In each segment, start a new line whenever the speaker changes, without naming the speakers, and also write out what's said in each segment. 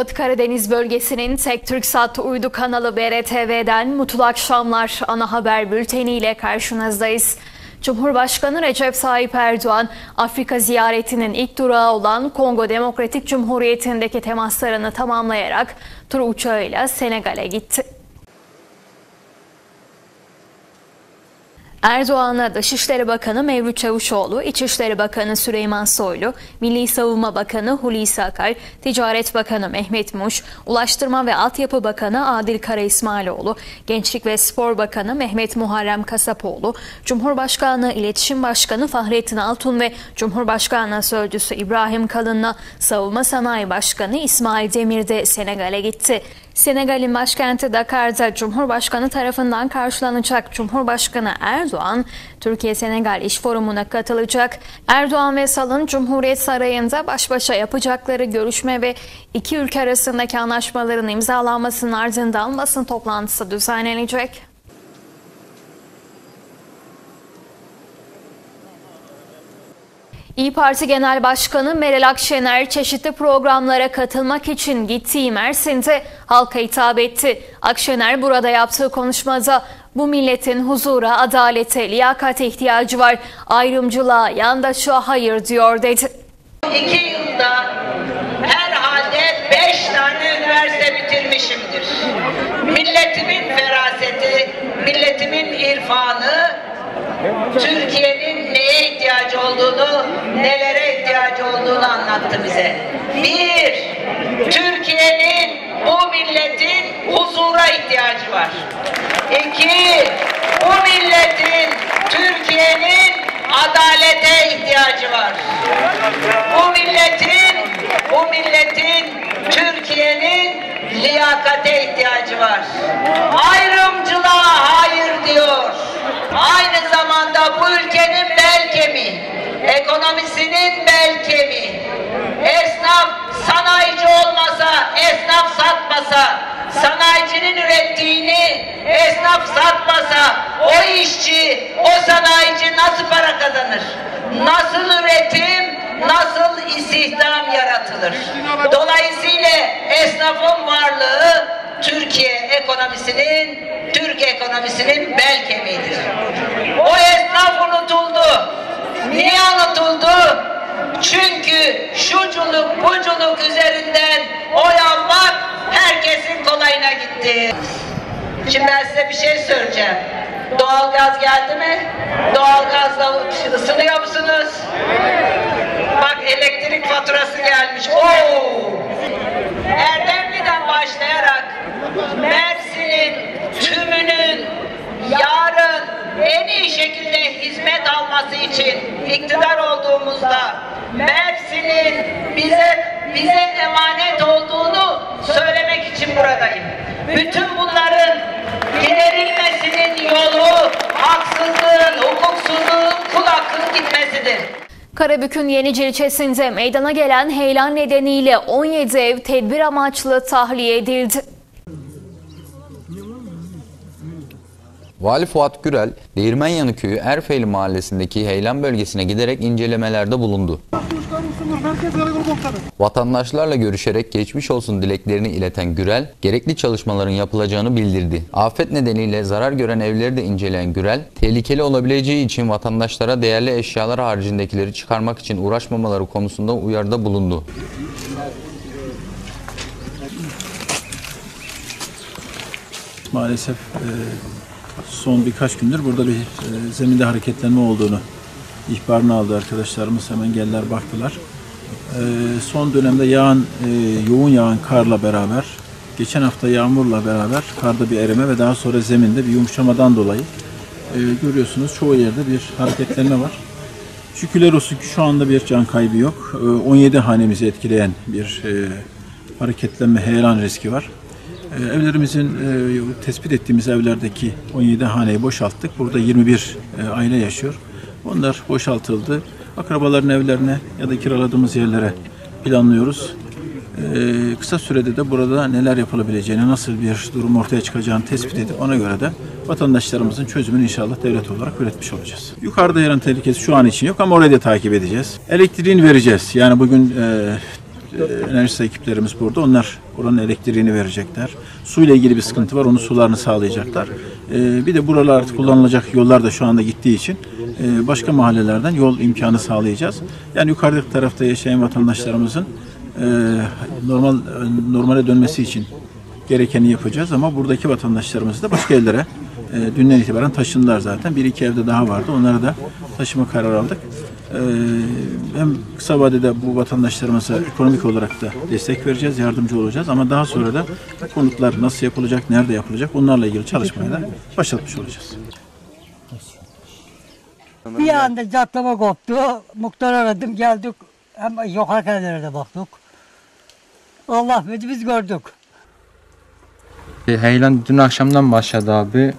Batı Karadeniz bölgesinin tek TürkSat uydu kanalı BRTV'den Mutlu Akşamlar ana haber bülteniyle karşınızdayız. Cumhurbaşkanı Recep Tayyip Erdoğan, Afrika ziyaretinin ilk durağı olan Kongo Demokratik Cumhuriyeti'ndeki temaslarını tamamlayarak tur uçağıyla Senegal'e gitti. Erdoğan'a Dışişleri Bakanı Mevlüt Çavuşoğlu, İçişleri Bakanı Süleyman Soylu, Milli Savunma Bakanı Hulusi Akar, Ticaret Bakanı Mehmet Muş, Ulaştırma ve Altyapı Bakanı Adil Kara İsmailoğlu, Gençlik ve Spor Bakanı Mehmet Muharrem Kasapoğlu, Cumhurbaşkanı İletişim Başkanı Fahrettin Altun ve Cumhurbaşkanı Sözcüsü İbrahim Kalın'la Savunma Sanayi Başkanı İsmail Demir de Senegal'e gitti. Senegal'in başkenti Dakar'da Cumhurbaşkanı tarafından karşılanacak Cumhurbaşkanı Erdoğan, Türkiye-Senegal İş Forumu'na katılacak. Erdoğan ve Sal'ın Cumhuriyet Sarayı'nda baş başa yapacakları görüşme ve iki ülke arasındaki anlaşmaların imzalanmasının ardından basın toplantısı düzenlenecek. İyi Parti Genel Başkanı Meral Akşener çeşitli programlara katılmak için gittiği Mersin'de halka hitap etti. Akşener burada yaptığı konuşmada bu milletin huzura, adalete, liyakate ihtiyacı var. Ayrımcılığa, yandaşa hayır diyor dedi.
İki yılda herhalde beş tane üniversite bitirmişimdir. Milletimin feraseti, milletimin irfanı, Türkiye'nin olduğunu, nelere ihtiyacı olduğunu anlattı bize. Bir, Türkiye'nin bu milletin huzura ihtiyacı var. İki, bu milletin, Türkiye'nin adalete ihtiyacı var. Bu milletin, bu milletin, Türkiye'nin liyakate ihtiyacı var. Ayrımcılığa hayır diyor. Aynı zamanda bu ülkenin bel kemiği, ekonomisinin bel kemiği. Esnaf sanayici olmasa, esnaf satmasa, sanayicinin ürettiğini esnaf satmasa, o işçi, o sanayici nasıl para kazanır? Nasıl üretim, nasıl istihdam yaratılır? Dolayısıyla esnafın varlığı Türkiye ekonomisinin, Türk ekonomisinin bel kemiğidir. O esnaf unutuldu. Niye unutuldu? Çünkü şuculuk buculuk üzerinden oy almak herkesin kolayına gitti. Şimdi ben size bir şey söyleyeceğim. Doğalgaz geldi mi? Doğalgazla ısınıyor musunuz? Bak elektrik faturası gelmiş. Oo! Erdemli'den başlayarak Mersin'in tümünün yarın en iyi şekilde hizmet alması için iktidar olduğumuzda Mersin'in bize bize emanet olduğunu söylemek için buradayım. Bütün bunların giderilmesinin yolu haksızlığın, hukuksuzluğun, kul hakkının gitmesidir.
Karabük'ün Yenice ilçesinde meydana gelen heyelan nedeniyle 17 ev tedbir amaçlı tahliye edildi.
Vali Fuat Gürel, Değirmenyanı Köyü Erfeyli mahallesindeki heyelan bölgesine giderek incelemelerde bulundu. Vatandaşlarla görüşerek geçmiş olsun dileklerini ileten Gürel, gerekli çalışmaların yapılacağını bildirdi. Afet nedeniyle zarar gören evleri de inceleyen Gürel, tehlikeli olabileceği için vatandaşlara değerli eşyalar haricindekileri çıkarmak için uğraşmamaları konusunda uyarıda bulundu.
Maalesef e, son birkaç gündür burada bir e, zeminde hareketlenme olduğunu ihbarını aldı arkadaşlarımız. Hemen geldiler baktılar. E, son dönemde yağan, e, yoğun yağan karla beraber, geçen hafta yağmurla beraber karda bir erime ve daha sonra zeminde bir yumuşamadan dolayı e, görüyorsunuz çoğu yerde bir hareketlenme var. Şükürler olsun ki şu anda bir can kaybı yok. E, 17 hanemizi etkileyen bir e, hareketlenme, heyelan riski var. E, Evlerimizin e, tespit ettiğimiz evlerdeki 17 haneyi boşalttık. Burada 21 e, aile yaşıyor. Onlar boşaltıldı. Akrabaların evlerine ya da kiraladığımız yerlere planlıyoruz. E, Kısa sürede de burada neler yapılabileceğini, nasıl bir durum ortaya çıkacağını tespit edip ona göre de vatandaşlarımızın çözümünü inşallah devlet olarak üretmiş olacağız. Yukarıda yer alan tehlikesi şu an için yok ama orayı da takip edeceğiz. Elektriğini vereceğiz. Yani bugün e, enerjisi ekiplerimiz burada. Onlar oranın elektriğini verecekler. Suyla ilgili bir sıkıntı var. Onun sularını sağlayacaklar. E, bir de buralar artık kullanılacak yollar da şu anda gittiği için e, başka mahallelerden yol imkanı sağlayacağız. Yani yukarıdaki tarafta yaşayan vatandaşlarımızın e, normal normale dönmesi için gerekeni yapacağız ama buradaki vatandaşlarımız da başka yerlere e, dünden itibaren taşındılar zaten. Bir iki evde daha vardı. Onları da taşıma kararı aldık. E, hem kısa vadede bu vatandaşlarımıza ekonomik olarak da destek vereceğiz, yardımcı olacağız ama daha sonra da konutlar nasıl yapılacak, nerede yapılacak onlarla ilgili çalışmaya da başlatmış olacağız.
Bir anda catlama koptu. Muhtar aradım geldik. Hem yukarı yerlere baktık. Allah bizi biz gördük.
E, Heyelan dün akşamdan başladı abi.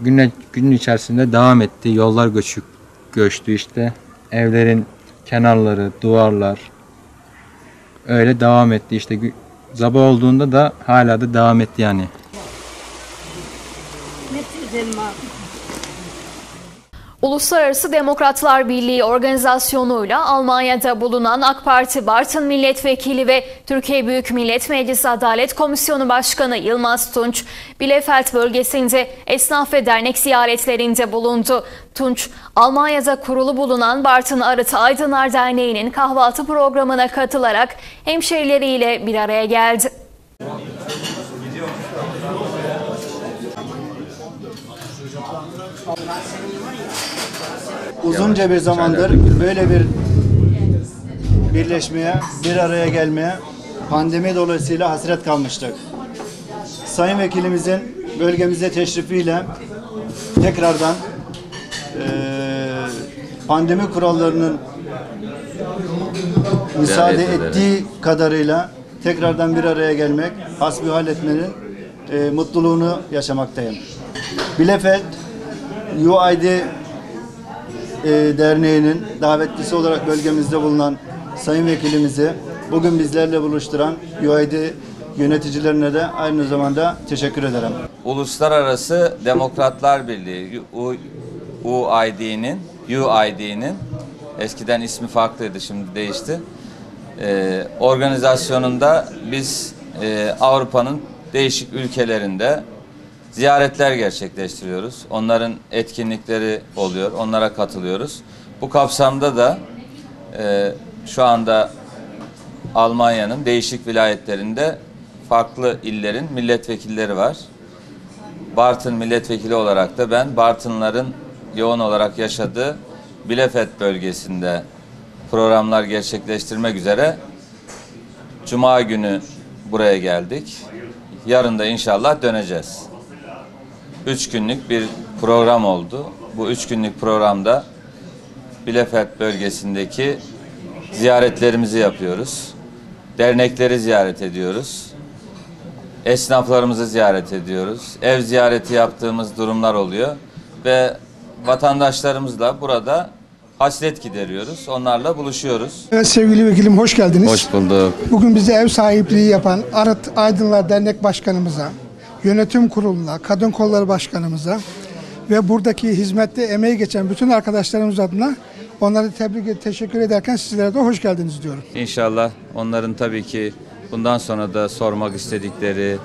Gün, gün içerisinde devam etti. Yollar göçük göçtü işte. Evlerin kenarları, duvarlar öyle devam etti işte. Sabah olduğunda da hala da devam etti yani.
Uluslararası Demokratlar Birliği organizasyonuyla Almanya'da bulunan AK Parti Bartın Milletvekili ve Türkiye Büyük Millet Meclisi Adalet Komisyonu Başkanı Yılmaz Tunç, Bielefeld bölgesinde esnaf ve dernek ziyaretlerinde bulundu. Tunç, Almanya'da kurulu bulunan Bartın Arıt Aydınlar Derneği'nin kahvaltı programına katılarak hemşerileriyle bir araya geldi.
Uzunca bir zamandır böyle bir birleşmeye, bir araya gelmeye pandemi dolayısıyla hasret kalmıştık. Sayın Vekilimizin bölgemize teşrifiyle tekrardan eee, pandemi kurallarının müsaade ettiği kadarıyla tekrardan bir araya gelmek, hasbihal etmenin eee, mutluluğunu yaşamaktayım. Bielefeld UID e, Derneği'nin davetlisi olarak bölgemizde bulunan Sayın Vekilimizi bugün bizlerle buluşturan UID yöneticilerine de aynı zamanda teşekkür ederim.
Uluslararası Demokratlar Birliği UID'nin UID'nin eskiden ismi farklıydı şimdi değişti. Ee, organizasyonunda biz e, Avrupa'nın değişik ülkelerinde ziyaretler gerçekleştiriyoruz. Onların etkinlikleri oluyor. Onlara katılıyoruz. Bu kapsamda da e, şu anda Almanya'nın değişik vilayetlerinde farklı illerin milletvekilleri var. Bartın milletvekili olarak da ben Bartınların yoğun olarak yaşadığı Bielefeld bölgesinde programlar gerçekleştirmek üzere Cuma günü buraya geldik. Yarın da inşallah döneceğiz. Üç günlük bir program oldu. Bu üç günlük programda Bielefeld bölgesindeki ziyaretlerimizi yapıyoruz. Dernekleri ziyaret ediyoruz. Esnaflarımızı ziyaret ediyoruz. Ev ziyareti yaptığımız durumlar oluyor. Ve vatandaşlarımızla burada hasret gideriyoruz. Onlarla buluşuyoruz.
Evet sevgili vekilim hoş geldiniz.
Hoş bulduk.
Bugün bize ev sahipliği yapan Arıt Aydınlar Dernek Başkanımıza, yönetim kuruluna, kadın kolları başkanımıza ve buradaki hizmette emeği geçen bütün arkadaşlarımız adına onları tebrik et, teşekkür ederken sizlere de hoş geldiniz diyorum.
İnşallah onların tabii ki bundan sonra da sormak istedikleri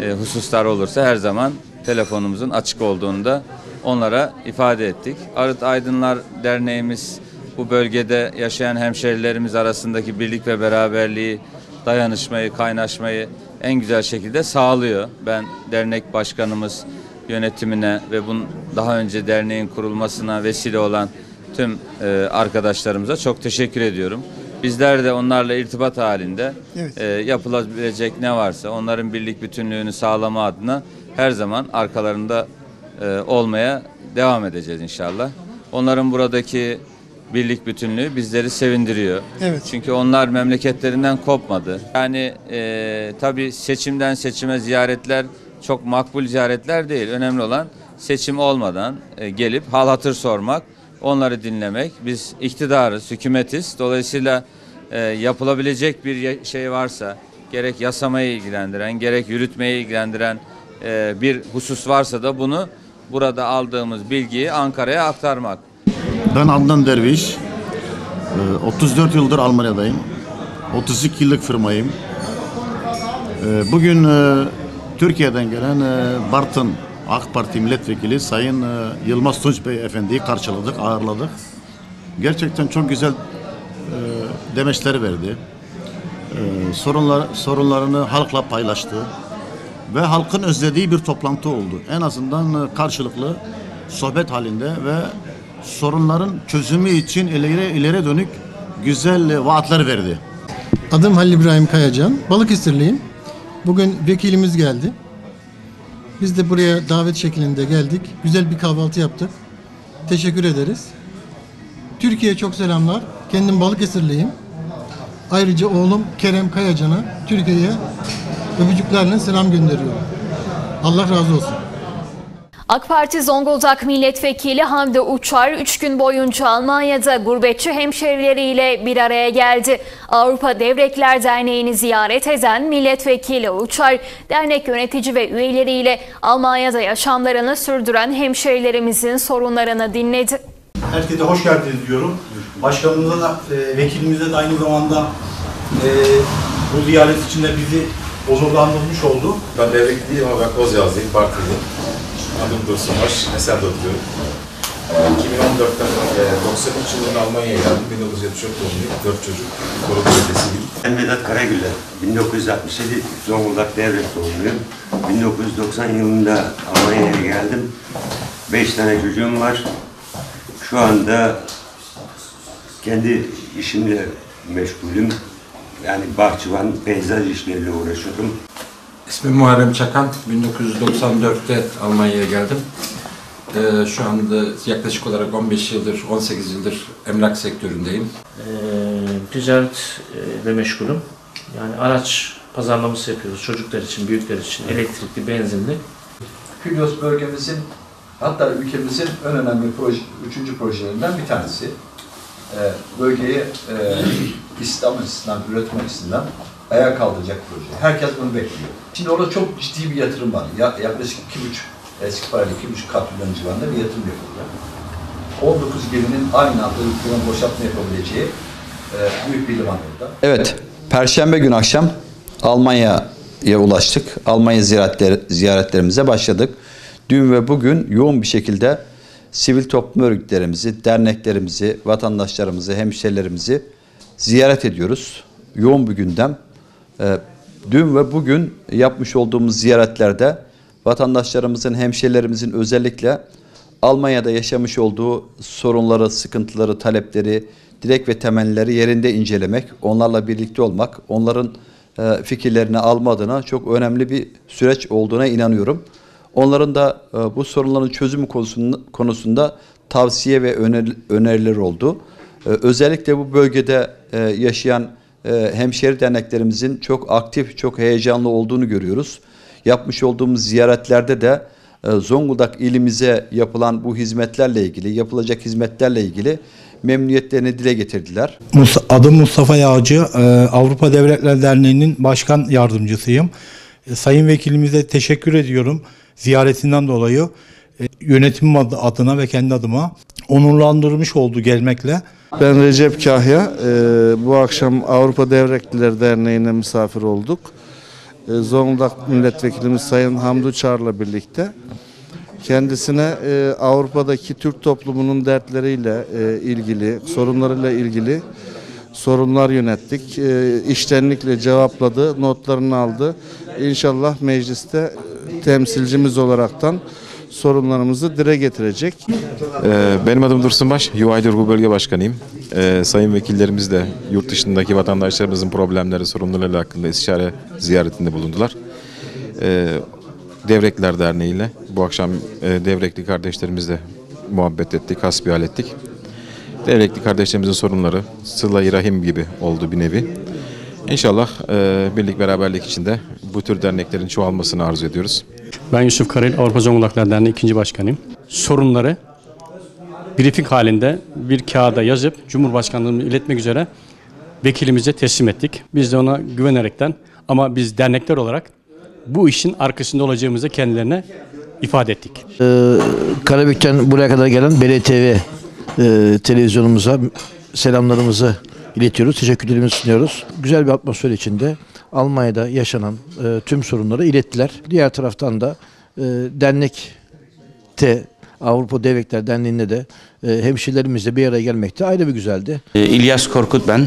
e, hususlar olursa her zaman telefonumuzun açık olduğunu da onlara ifade ettik. Arıt Aydınlar Derneğimiz bu bölgede yaşayan hemşerilerimiz arasındaki birlik ve beraberliği, dayanışmayı, kaynaşmayı en güzel şekilde sağlıyor. Ben dernek başkanımız yönetimine ve bunun daha önce derneğin kurulmasına vesile olan tüm e, arkadaşlarımıza çok teşekkür ediyorum. Bizler de onlarla irtibat halinde
Evet.
e, yapılabilecek ne varsa onların birlik bütünlüğünü sağlama adına her zaman arkalarında e, olmaya devam edeceğiz inşallah. Onların buradaki birlik bütünlüğü bizleri sevindiriyor.
Evet.
Çünkü onlar memleketlerinden kopmadı. Yani e, tabii seçimden seçime ziyaretler çok makbul ziyaretler değil. Önemli olan seçim olmadan e, gelip hal hatır sormak, onları dinlemek. Biz iktidarız, hükümetiz. Dolayısıyla e, yapılabilecek bir şey varsa, gerek yasamayı ilgilendiren, gerek yürütmeyi ilgilendiren e, bir husus varsa da bunu burada aldığımız bilgiyi Ankara'ya aktarmak.
Ben Adnan Derviş. Ee, 34 yıldır Almanya'dayım. 32 yıllık firmayım. Ee, Bugün e, Türkiye'den gelen e, Bartın AK Parti Milletvekili Sayın e, Yılmaz Tunç Bey Efendi'yi karşıladık, ağırladık. Gerçekten çok güzel demeçler verdi. Sorunlar, sorunlarını halkla paylaştı. Ve halkın özlediği bir toplantı oldu. En azından karşılıklı sohbet halinde ve sorunların çözümü için ileri, ileri dönük güzel e, vaatler verdi.
Adım Halil İbrahim Kayacan. Balıkesirliyim. Bugün vekilimiz geldi. Biz de buraya davet şeklinde geldik. Güzel bir kahvaltı yaptık. Teşekkür ederiz. Türkiye'ye çok selamlar. Kendim Balıkesirliyim. Ayrıca oğlum Kerem Kayacan'a Türkiye'ye öpücüklerle selam gönderiyorum. Allah razı olsun.
AK Parti Zonguldak Milletvekili Hamdi Uçar 3 gün boyunca Almanya'da gurbetçi hemşerileriyle bir araya geldi. Avrupa Devrekler Derneği'ni ziyaret eden milletvekili Uçar, dernek yönetici ve üyeleriyle Almanya'da yaşamlarını sürdüren hemşerilerimizin sorunlarını dinledi.
Herkese hoş geldiniz diyorum. Başkanımıza da, e, vekilimize de aynı zamanda e, bu ziyaret için de bizi onurlandırmış oldu.
Ben devletliyim ama ben Kozyazlıyım, Bartın'dayım. Adım Dursun Baş, Eser'de oturuyorum. Ee, 2014'ten e, 93 yılında Almanya'ya geldim. 1974 doğumluyum, 4 çocuk. Korku bölgesiyim.
Ben Vedat Karagüler. 1967 Zonguldak Devlet doğumluyum. 1990 yılında Almanya'ya geldim. 5 tane çocuğum var. Şu anda kendi işimle meşgulüm. Yani bahçıvan, peyzaj işleriyle uğraşıyorum.
İsmim Muharrem Çakan. 1994'te Almanya'ya geldim. Ee, şu anda yaklaşık olarak 15 yıldır, 18 yıldır emlak sektöründeyim.
Ee, ticaret e, ve meşgulüm. Yani araç pazarlaması yapıyoruz çocuklar için, büyükler için, elektrikli, benzinli.
Külyos bölgemizin hatta ülkemizin en önemli proje, üçüncü projelerinden bir tanesi. Ee, bölgeyi e, İslam açısından, üretim açısından ayağa kaldıracak proje. Herkes bunu bekliyor. Şimdi orada çok ciddi bir yatırım var. Ya, yaklaşık iki buçuk, eski parayla iki buçuk katrilyon civarında bir yatırım yapılıyor. 19 geminin aynı anda ülkeden boşaltma yapabileceği e, büyük bir liman orada.
Evet, Perşembe gün akşam Almanya'ya ulaştık. Almanya ziyaretler, ziyaretlerimize başladık. Dün ve bugün yoğun bir şekilde sivil toplum örgütlerimizi, derneklerimizi, vatandaşlarımızı, hemşerilerimizi ziyaret ediyoruz. Yoğun bir gündem. Ee, Dün ve bugün yapmış olduğumuz ziyaretlerde vatandaşlarımızın, hemşerilerimizin özellikle Almanya'da yaşamış olduğu sorunları, sıkıntıları, talepleri, dilek ve temennileri yerinde incelemek, onlarla birlikte olmak, onların e, fikirlerini alma adına çok önemli bir süreç olduğuna inanıyorum. Onların da e, bu sorunların çözümü konusunda, tavsiye ve öneri, öneriler oldu. E, özellikle bu bölgede e, yaşayan e, hemşeri derneklerimizin çok aktif, çok heyecanlı olduğunu görüyoruz. Yapmış olduğumuz ziyaretlerde de e, Zonguldak ilimize yapılan bu hizmetlerle ilgili, yapılacak hizmetlerle ilgili memnuniyetlerini dile getirdiler.
Adım Mustafa Yağcı, e, Avrupa Devletler Derneği'nin başkan yardımcısıyım. E, Sayın Vekilimize teşekkür ediyorum ziyaretinden dolayı. Yönetim adına ve kendi adıma onurlandırmış oldu gelmekle.
Ben Recep Kahya. Ee, bu akşam Avrupa Devrekliler Derneği'ne misafir olduk. Ee, Zonguldak Milletvekilimiz Sayın Hamdi Çar'la birlikte. Kendisine e, Avrupa'daki Türk toplumunun dertleriyle e, ilgili, sorunlarıyla ilgili sorunlar yönettik. E, iştenlikle cevapladı, notlarını aldı. İnşallah mecliste temsilcimiz olaraktan sorunlarımızı dile getirecek.
Ee, Benim adım Dursun Baş, UI Durgu Bölge Başkanıyım. Ee, Sayın vekillerimiz de yurt dışındaki vatandaşlarımızın problemleri, sorunlarıyla hakkında istişare ziyaretinde bulundular. Ee, Devrekler Derneği ile bu akşam e, Devrekli kardeşlerimizle muhabbet ettik, hasbihal ettik. Devrekli kardeşlerimizin sorunları sıla-i rahim gibi oldu bir nevi. İnşallah e, birlik beraberlik içinde bu tür derneklerin çoğalmasını arzu ediyoruz.
Ben Yusuf Karayel, Avrupa Zonguldaklar Derneği ikinci başkanıyım. Sorunları briefing halinde bir kağıda yazıp Cumhurbaşkanlığımı iletmek üzere vekilimize teslim ettik. Biz de ona güvenerekten ama biz dernekler olarak bu işin arkasında olacağımızı kendilerine ifade ettik.
Ee, Karabük'ten buraya kadar gelen BLTV e, televizyonumuza selamlarımızı
iletiyoruz. Teşekkürlerimizi sunuyoruz. Güzel bir atmosfer içinde Almanya'da yaşanan e, tüm sorunları ilettiler. Diğer taraftan da e, dernekte Avrupa Devletler Derneği'nde de e, hemşirelerimizle bir araya gelmekte ayrı bir güzeldi.
E, İlyas Korkut ben. E,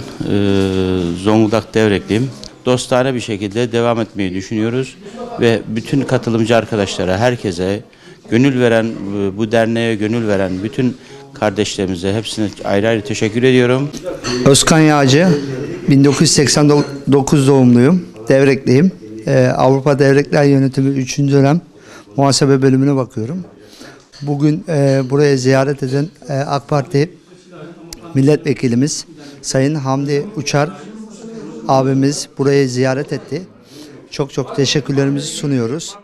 Zonguldak Devrekliyim. Dostane bir şekilde devam etmeyi düşünüyoruz ve bütün katılımcı arkadaşlara, herkese, gönül veren, e, bu derneğe gönül veren bütün kardeşlerimize hepsine ayrı ayrı teşekkür ediyorum.
Özkan Yağcı, 1989 doğumluyum, devrekliyim. Ee, Avrupa Devrekler Yönetimi 3. dönem muhasebe bölümüne bakıyorum. Bugün e, buraya ziyaret eden e, AK Parti milletvekilimiz Sayın Hamdi Uçar abimiz burayı ziyaret etti. Çok çok teşekkürlerimizi sunuyoruz.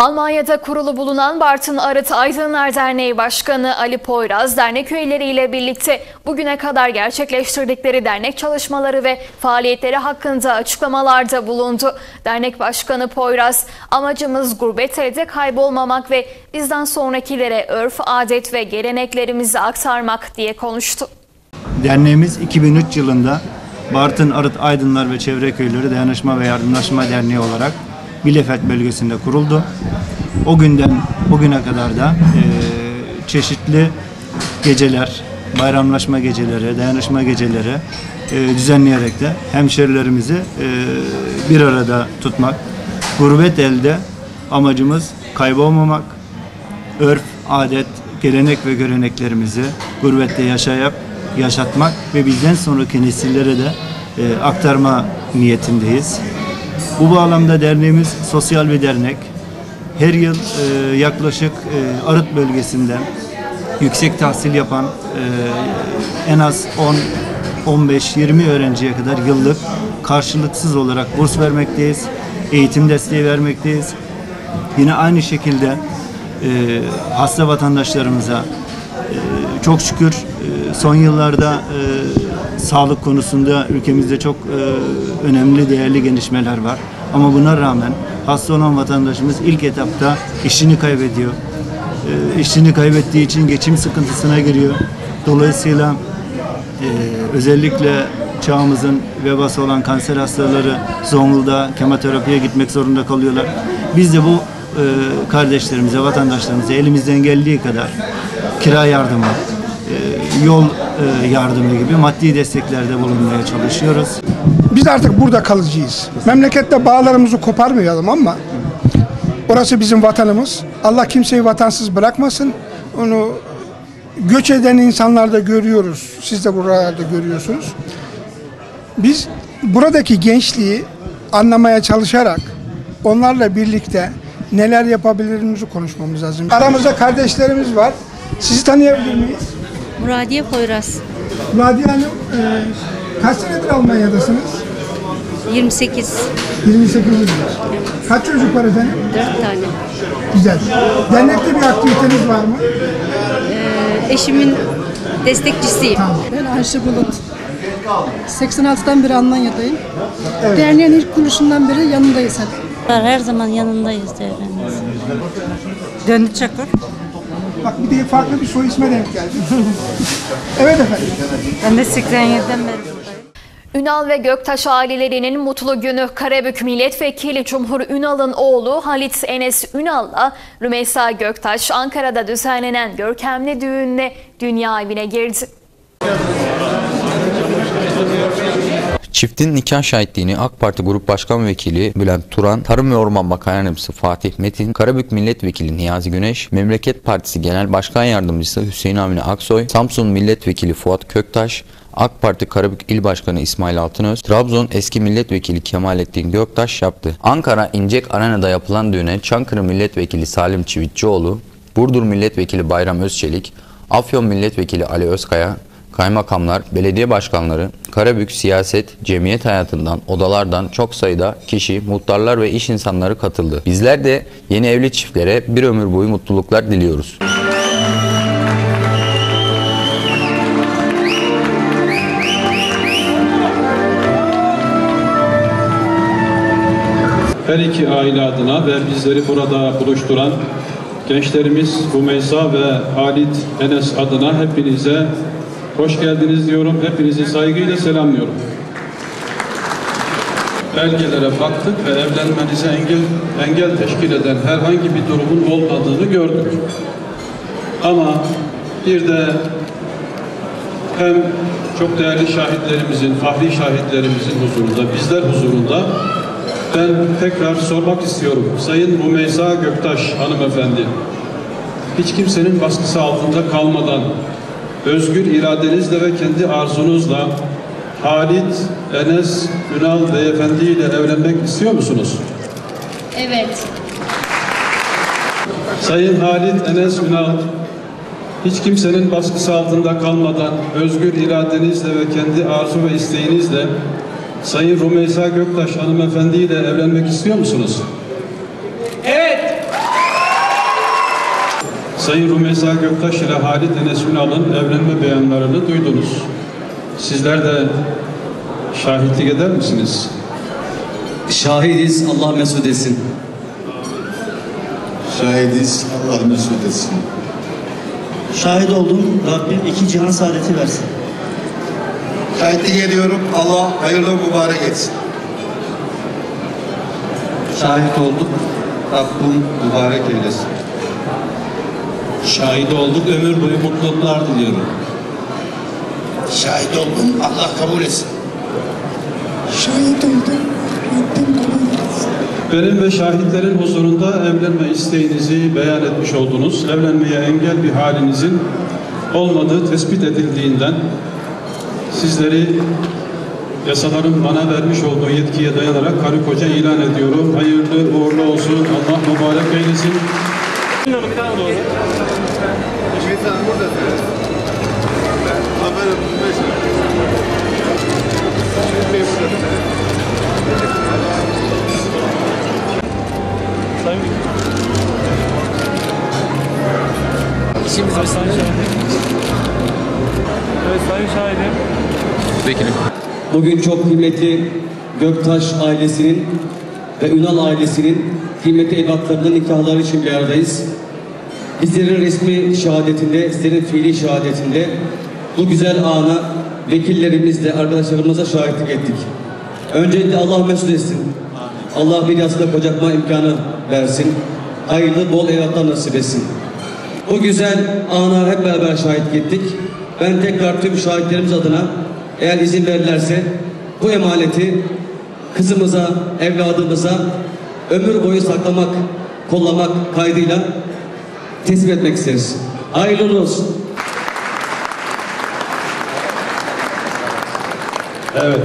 Almanya'da kurulu bulunan Bartın Arıt Aydınlar Derneği Başkanı Ali Poyraz, dernek üyeleriyle birlikte bugüne kadar gerçekleştirdikleri dernek çalışmaları ve faaliyetleri hakkında açıklamalarda bulundu. Dernek Başkanı Poyraz, amacımız gurbet elde kaybolmamak ve bizden sonrakilere örf, adet ve geleneklerimizi aktarmak diye konuştu.
Derneğimiz 2003 yılında Bartın Arıt Aydınlar ve Çevre Köyleri Dayanışma ve Yardımlaşma Derneği olarak Bielefeld bölgesinde kuruldu. O günden bugüne kadar da e, çeşitli geceler, bayramlaşma geceleri, dayanışma geceleri e, düzenleyerek de hemşerilerimizi e, bir arada tutmak. Gurbet elde amacımız kaybolmamak, örf, adet, gelenek ve göreneklerimizi gurbette yaşayıp yaşatmak ve bizden sonraki nesillere de e, aktarma niyetindeyiz. Bu bağlamda derneğimiz sosyal bir dernek. Her yıl e, yaklaşık e, Arıt bölgesinden yüksek tahsil yapan e, en az 10 15-20 öğrenciye kadar yıllık karşılıksız olarak burs vermekteyiz. Eğitim desteği vermekteyiz. Yine aynı şekilde e, hasta vatandaşlarımıza e, çok şükür e, son yıllarda e, sağlık konusunda ülkemizde çok e, önemli, değerli gelişmeler var. Ama buna rağmen hasta olan vatandaşımız ilk etapta işini kaybediyor. E, işini kaybettiği için geçim sıkıntısına giriyor. Dolayısıyla e, özellikle çağımızın vebası olan kanser hastaları Zonguldak'a kemoterapiye gitmek zorunda kalıyorlar. Biz de bu e, kardeşlerimize, vatandaşlarımıza elimizden geldiği kadar kira yardımı, yol e, yardımı gibi maddi desteklerde bulunmaya çalışıyoruz.
Biz artık burada kalıcıyız. Memlekette bağlarımızı koparmayalım ama orası bizim vatanımız. Allah kimseyi vatansız bırakmasın. Onu göç eden insanlarda görüyoruz. Siz de buralarda görüyorsunuz. Biz buradaki gençliği anlamaya çalışarak onlarla birlikte neler yapabilirimizi konuşmamız lazım. Aramızda kardeşlerimiz var. Sizi tanıyabilir miyiz?
Muradiye Poyraz.
Muradiye Hanım, e, kaç senedir Almanya'dasınız?
28.
28 yıldır. Kaç çocuk var efendim?
4 tane.
Güzel. Dernekte bir aktiviteniz var mı?
Ee, eşimin destekçisiyim.
Ben Ayşe Bulut. 86'dan beri Almanya'dayım. Derneğin ilk kuruluşundan beri yanındayız hep.
Her zaman yanındayız devrenimiz.
Döndü Çakır.
Bak bir de farklı bir soy isme denk geldi. evet efendim.
Ben de 87'den beri
Ünal ve Göktaş ailelerinin mutlu günü Karabük Milletvekili Cumhur Ünal'ın oğlu Halit Enes Ünal'la Rümeysa Göktaş Ankara'da düzenlenen görkemli düğünle dünya evine girdi.
Çiftin nikah şahitliğini AK Parti Grup Başkan Vekili Bülent Turan, Tarım ve Orman Bakan Yardımcısı Fatih Metin, Karabük Milletvekili Niyazi Güneş, Memleket Partisi Genel Başkan Yardımcısı Hüseyin Avni Aksoy, Samsun Milletvekili Fuat Köktaş, AK Parti Karabük İl Başkanı İsmail Altınöz, Trabzon eski milletvekili Kemalettin Göktaş yaptı. Ankara İncek Arena'da yapılan düğüne Çankırı Milletvekili Salim Çivitçioğlu, Burdur Milletvekili Bayram Özçelik, Afyon Milletvekili Ali Özkaya, kaymakamlar, belediye başkanları, Karabük siyaset, cemiyet hayatından, odalardan çok sayıda kişi, muhtarlar ve iş insanları katıldı. Bizler de yeni evli çiftlere bir ömür boyu mutluluklar diliyoruz.
her iki aile adına ve bizleri burada buluşturan gençlerimiz Rumeysa ve Halit Enes adına hepinize hoş geldiniz diyorum. Hepinizi saygıyla selamlıyorum. Belgelere baktık ve evlenmenize engel, engel teşkil eden herhangi bir durumun olmadığını gördük. Ama bir de hem çok değerli şahitlerimizin, fahri şahitlerimizin huzurunda, bizler huzurunda ben tekrar sormak istiyorum. Sayın Rumeysa Göktaş hanımefendi, hiç kimsenin baskısı altında kalmadan, özgür iradenizle ve kendi arzunuzla Halit Enes Ünal beyefendi ile evlenmek istiyor musunuz?
Evet.
Sayın Halit Enes Ünal, hiç kimsenin baskısı altında kalmadan özgür iradenizle ve kendi arzu ve isteğinizle Sayın Rumeysa Göktaş hanımefendi ile evlenmek istiyor musunuz?
Evet.
Sayın Rumeysa Göktaş ile Halit Enes Ünal'ın evlenme beyanlarını duydunuz. Sizler de şahitlik eder misiniz?
Şahidiz Allah mesut etsin.
Şahidiz Allah mesut etsin.
Şahit oldum. Rabbim iki cihan saadeti versin.
Şahitlik ediyorum. Allah hayırlı mübarek etsin.
Şahit olduk. Rabbim mübarek eylesin.
Şahit olduk. Ömür boyu mutluluklar diliyorum. Şahit oldum. Allah kabul etsin.
Şahit oldum. Rabbim kabul etsin.
Benim ve şahitlerin huzurunda evlenme isteğinizi beyan etmiş oldunuz. Evlenmeye engel bir halinizin olmadığı tespit edildiğinden sizleri yasaların bana vermiş olduğu yetkiye dayanarak karı koca ilan ediyorum. Hayırlı uğurlu olsun. Allah mübarek eylesin.
İşimiz ve sayın şahidim. Evet sayın şahidim.
Vekilim.
Bugün çok kıymetli Göktaş ailesinin ve Ünal ailesinin kıymetli evlatlarının nikahları için bir aradayız. Bizlerin resmi şehadetinde, sizlerin fiili şehadetinde bu güzel ana vekillerimizle, arkadaşlarımızla şahitlik ettik. Öncelikle Allah mesut etsin. Allah bir yastıkla kocakma imkanı versin. Hayırlı, bol evlatlar nasip etsin. Bu güzel ana hep beraber şahitlik ettik. Ben tekrar tüm şahitlerimiz adına eğer izin verirlerse bu emaneti kızımıza, evladımıza ömür boyu saklamak, kollamak kaydıyla teslim etmek isteriz. Hayırlı olsun.
Evet.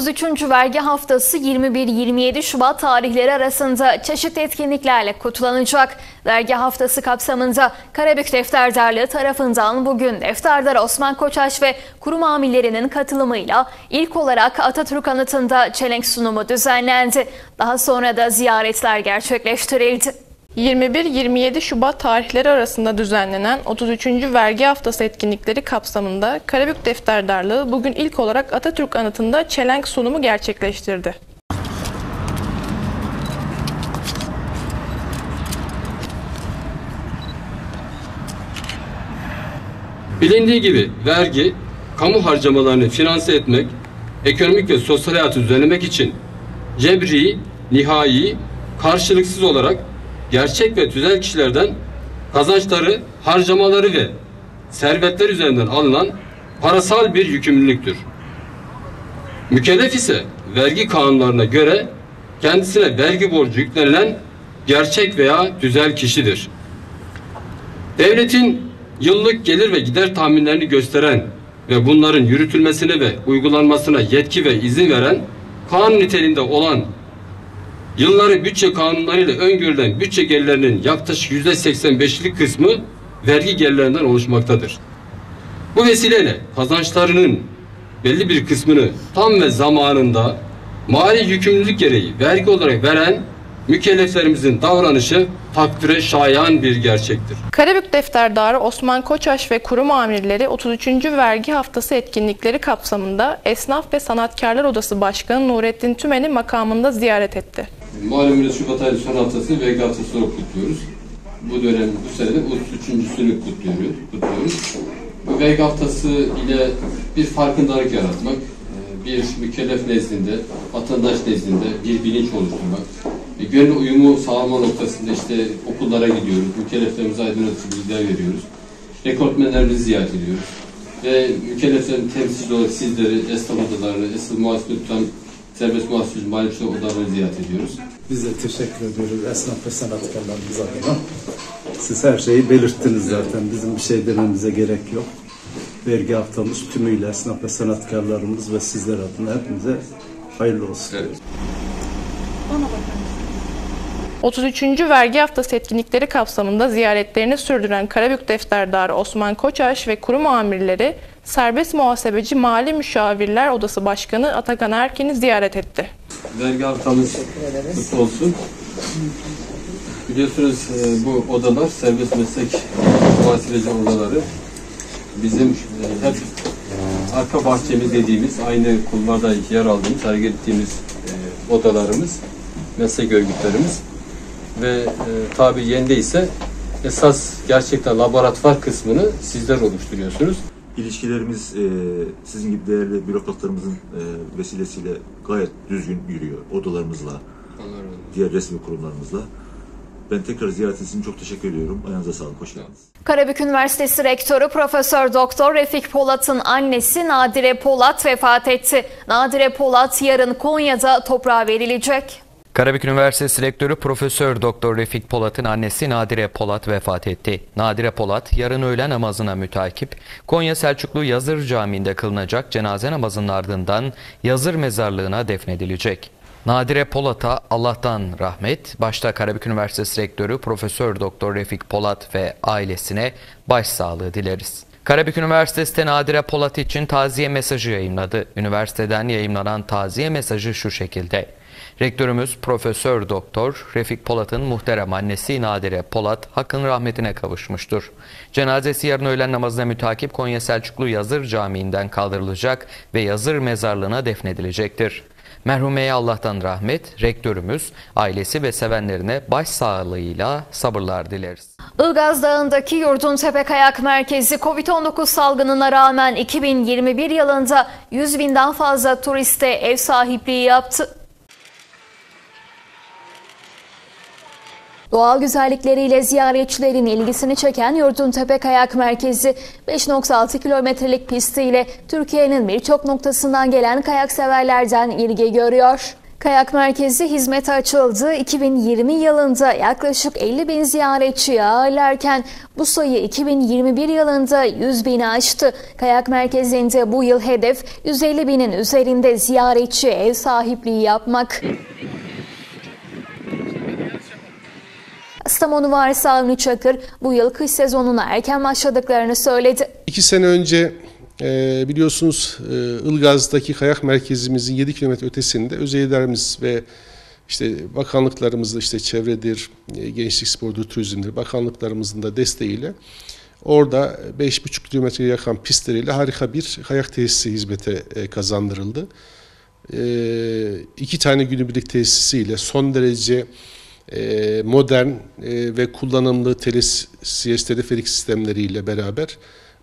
...33. vergi haftası 21-27 Şubat tarihleri arasında çeşitli etkinliklerle kutlanacak. Vergi haftası kapsamında Karabük Defterdarlığı tarafından bugün Defterdar Osman Koçaş ve kurum amirlerinin katılımıyla ilk olarak Atatürk Anıtı'nda çelenk sunumu düzenlendi. Daha sonra da ziyaretler gerçekleştirildi.
21-27 Şubat tarihleri arasında düzenlenen 33. Vergi Haftası etkinlikleri kapsamında Karabük Defterdarlığı bugün ilk olarak Atatürk Anıtı'nda çelenk sunumu gerçekleştirdi.
Bilindiği gibi vergi, kamu harcamalarını finanse etmek, ekonomik ve sosyal hayatı düzenlemek için cebri, nihai, karşılıksız olarak gerçek ve tüzel kişilerden kazançları, harcamaları ve servetler üzerinden alınan parasal bir yükümlülüktür. Mükellef ise vergi kanunlarına göre kendisine vergi borcu yüklenilen gerçek veya tüzel kişidir. Devletin yıllık gelir ve gider tahminlerini gösteren ve bunların yürütülmesine ve uygulanmasına yetki ve izin veren kanun niteliğinde olan yılları bütçe kanunlarıyla öngörülen bütçe gelirlerinin yaklaşık yüzde 85'lik kısmı vergi gelirlerinden oluşmaktadır. Bu vesileyle kazançlarının belli bir kısmını tam ve zamanında mali yükümlülük gereği vergi olarak veren mükelleflerimizin davranışı takdire şayan bir gerçektir.
Karabük Defterdarı Osman Koçaş ve kurum amirleri 33. Vergi Haftası etkinlikleri kapsamında Esnaf ve Sanatkarlar Odası Başkanı Nurettin Tümen'i makamında ziyaret etti.
Malumunuz Şubat ayının son haftası vergi haftası olarak kutluyoruz. Bu dönem, bu sene de 33.sünü kutluyoruz. kutluyoruz. Bu vergi haftası ile bir farkındalık yaratmak, e, bir mükellef nezdinde, vatandaş nezdinde bir bilinç oluşturmak, e, gönül uyumu sağlama noktasında işte okullara gidiyoruz, mükelleflerimize aydınlatıcı bilgiler veriyoruz, rekortmenlerimizi ziyaret ediyoruz ve mükelleflerin temsilci olarak sizleri, esnaf odalarını, esnaf muhasebe tutan serbest muhasebeci mali müşavir odalarını ziyaret ediyoruz.
Biz de teşekkür ediyoruz esnaf ve sanatkarlarımız adına. Siz her şeyi belirttiniz zaten. Bizim bir şey dememize gerek yok. Vergi haftamız tümüyle esnaf ve sanatkarlarımız ve sizler adına hepimize hayırlı olsun.
33. vergi haftası etkinlikleri kapsamında ziyaretlerini sürdüren Karabük Defterdarı Osman Koçaş ve kurum amirleri Serbest Muhasebeci Mali Müşavirler Odası Başkanı Atakan Erkin'i ziyaret etti.
Vergi haftamız kutlu olsun. Biliyorsunuz e, bu odalar serbest meslek muhasebeci odaları. Bizim e, hep arka bahçemiz dediğimiz aynı kulvarda yer aldığımız, hareket ettiğimiz e, odalarımız, meslek örgütlerimiz ve tabi yende ise esas gerçekten laboratuvar kısmını sizler oluşturuyorsunuz.
İlişkilerimiz e, sizin gibi değerli bürokratlarımızın e, vesilesiyle gayet düzgün yürüyor. Odalarımızla, diğer resmi kurumlarımızla. Ben tekrar ziyaretiniz için çok teşekkür ediyorum. Ayağınıza sağlık. Hoş geldiniz.
Karabük Üniversitesi Rektörü Profesör Doktor Refik Polat'ın annesi Nadire Polat vefat etti. Nadire Polat yarın Konya'da toprağa verilecek.
Karabük Üniversitesi Rektörü Profesör Doktor Refik Polat'ın annesi Nadire Polat vefat etti. Nadire Polat yarın öğle namazına mütakip Konya Selçuklu Yazır Camii'nde kılınacak cenaze namazının ardından Yazır mezarlığına defnedilecek. Nadire Polat'a Allah'tan rahmet, başta Karabük Üniversitesi Rektörü Profesör Doktor Refik Polat ve ailesine başsağlığı dileriz. Karabük Üniversitesi Nadire Polat için taziye mesajı yayınladı. Üniversiteden yayınlanan taziye mesajı şu şekilde. Rektörümüz Profesör Doktor Refik Polat'ın muhterem annesi Nadire Polat hakkın rahmetine kavuşmuştur. Cenazesi yarın öğlen namazına mütakip Konya Selçuklu Yazır Camii'nden kaldırılacak ve Yazır mezarlığına defnedilecektir. Merhumeye Allah'tan rahmet, rektörümüz, ailesi ve sevenlerine başsağlığıyla sabırlar dileriz.
Ilgaz Dağı'ndaki Yurdun Tepe Kayak Merkezi Covid-19 salgınına rağmen 2021 yılında 100 binden fazla turiste ev sahipliği yaptı. Doğal güzellikleriyle ziyaretçilerin ilgisini çeken Yurduntepe Kayak Merkezi 5.6 kilometrelik pistiyle Türkiye'nin birçok noktasından gelen kayak severlerden ilgi görüyor. Kayak merkezi hizmete açıldı. 2020 yılında yaklaşık 50 bin ziyaretçiyi ağırlarken bu sayı 2021 yılında 100 bini aştı. Kayak merkezinde bu yıl hedef 150 binin üzerinde ziyaretçi ev sahipliği yapmak. Kastamonu Valisi Avni Çakır bu yıl kış sezonuna erken başladıklarını söyledi.
İki sene önce e, biliyorsunuz e, Ilgaz'daki kayak merkezimizin 7 kilometre ötesinde özel ve işte bakanlıklarımızda işte çevredir, e, gençlik spordur, turizmdir bakanlıklarımızın da desteğiyle orada 5,5 kilometreye yakın pistleriyle harika bir kayak tesisi hizmete e, kazandırıldı. E, iki tane günübirlik tesisiyle son derece e, modern e, ve kullanımlı teles teleferik sistemleriyle beraber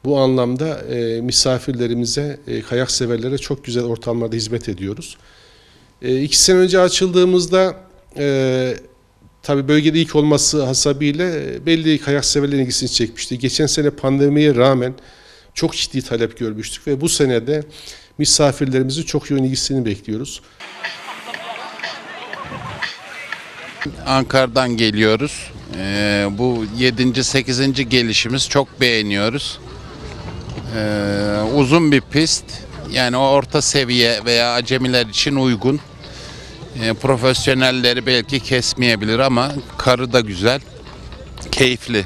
bu anlamda e, misafirlerimize, kayak severlere çok güzel ortamlarda hizmet ediyoruz. E, iki sene önce açıldığımızda tabi bölgede ilk olması hasabıyla belli kayak severlerin ilgisini çekmişti. Geçen sene pandemiye rağmen çok ciddi talep görmüştük ve bu senede misafirlerimizin çok yoğun ilgisini bekliyoruz.
Ankara'dan geliyoruz. Ee, bu 7. 8. gelişimiz çok beğeniyoruz. Ee, uzun bir pist. Yani orta seviye veya acemiler için uygun. Ee, profesyonelleri belki kesmeyebilir ama karı da güzel. Keyifli.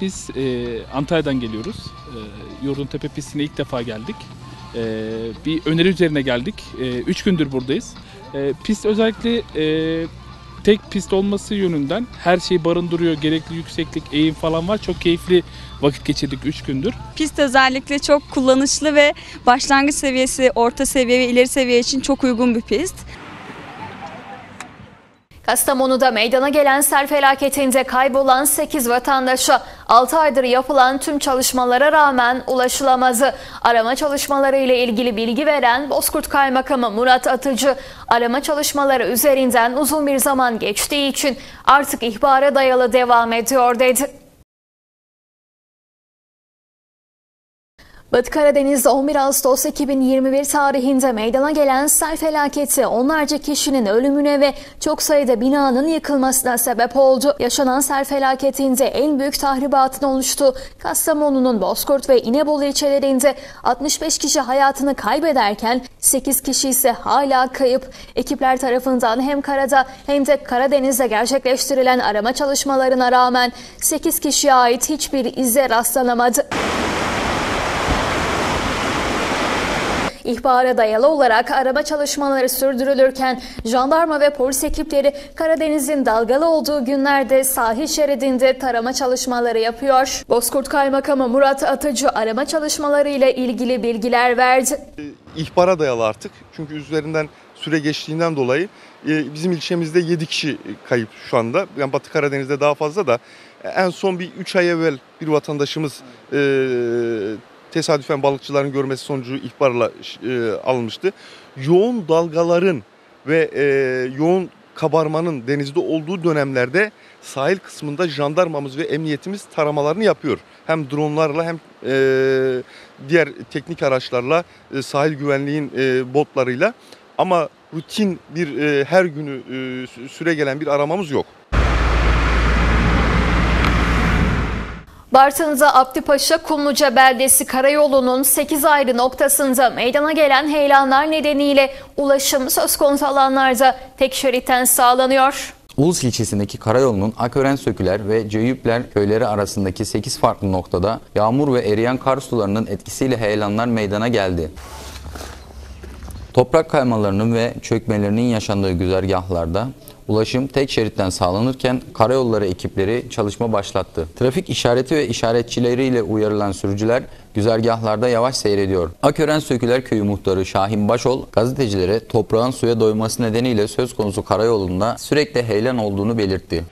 Biz e, Antalya'dan geliyoruz. E, Yurduntepe pistine ilk defa geldik. E, bir öneri üzerine geldik. 3 e, gündür buradayız. E, pist özellikle e, tek pist olması yönünden her şeyi barındırıyor. Gerekli yükseklik, eğim falan var. Çok keyifli vakit geçirdik 3 gündür.
Pist özellikle çok kullanışlı ve başlangıç seviyesi, orta seviye ve ileri seviye için çok uygun bir pist.
Kastamonu'da meydana gelen sel felaketinde kaybolan 8 vatandaşa 6 aydır yapılan tüm çalışmalara rağmen ulaşılamadı. Arama çalışmaları ile ilgili bilgi veren Bozkurt Kaymakamı Murat Atıcı, arama çalışmaları üzerinden uzun bir zaman geçtiği için artık ihbara dayalı devam ediyor dedi. Batı Karadeniz'de 11 Ağustos 2021 tarihinde meydana gelen sel felaketi onlarca kişinin ölümüne ve çok sayıda binanın yıkılmasına sebep oldu. Yaşanan sel felaketinde en büyük tahribatın oluştu. Kastamonu'nun Bozkurt ve İnebolu ilçelerinde 65 kişi hayatını kaybederken 8 kişi ise hala kayıp. Ekipler tarafından hem karada hem de Karadeniz'de gerçekleştirilen arama çalışmalarına rağmen 8 kişiye ait hiçbir ize rastlanamadı. İhbara dayalı olarak arama çalışmaları sürdürülürken jandarma ve polis ekipleri Karadeniz'in dalgalı olduğu günlerde sahil şeridinde tarama çalışmaları yapıyor. Bozkurt Kaymakamı Murat Atıcı arama çalışmaları ile ilgili bilgiler verdi.
ihbara dayalı artık. Çünkü üzerinden süre geçtiğinden dolayı e, bizim ilçemizde 7 kişi kayıp şu anda. Yani Batı Karadeniz'de daha fazla da e, en son bir 3 ay evvel bir vatandaşımız e, tesadüfen balıkçıların görmesi sonucu ihbarla e, alınmıştı. Yoğun dalgaların ve e, yoğun kabarmanın denizde olduğu dönemlerde sahil kısmında jandarmamız ve emniyetimiz taramalarını yapıyor. Hem dronlarla hem e, diğer teknik araçlarla e, sahil güvenliğin e, botlarıyla ama rutin bir e, her günü e, süre gelen bir aramamız yok.
Bartın'da Abdüpaşa Kumluca beldesi karayolunun 8 ayrı noktasında meydana gelen heyelanlar nedeniyle ulaşım söz konusu alanlarda tek şeritten sağlanıyor.
Ulus ilçesindeki karayolunun Akören Söküler ve Ceyüpler köyleri arasındaki 8 farklı noktada yağmur ve eriyen kar sularının etkisiyle heyelanlar meydana geldi. Toprak kaymalarının ve çökmelerinin yaşandığı güzergahlarda ulaşım tek şeritten sağlanırken karayolları ekipleri çalışma başlattı. Trafik işareti ve işaretçileriyle uyarılan sürücüler güzergahlarda yavaş seyrediyor. Akören Söküler Köyü muhtarı Şahin Başol gazetecilere toprağın suya doyması nedeniyle söz konusu karayolunda sürekli heyelan olduğunu belirtti.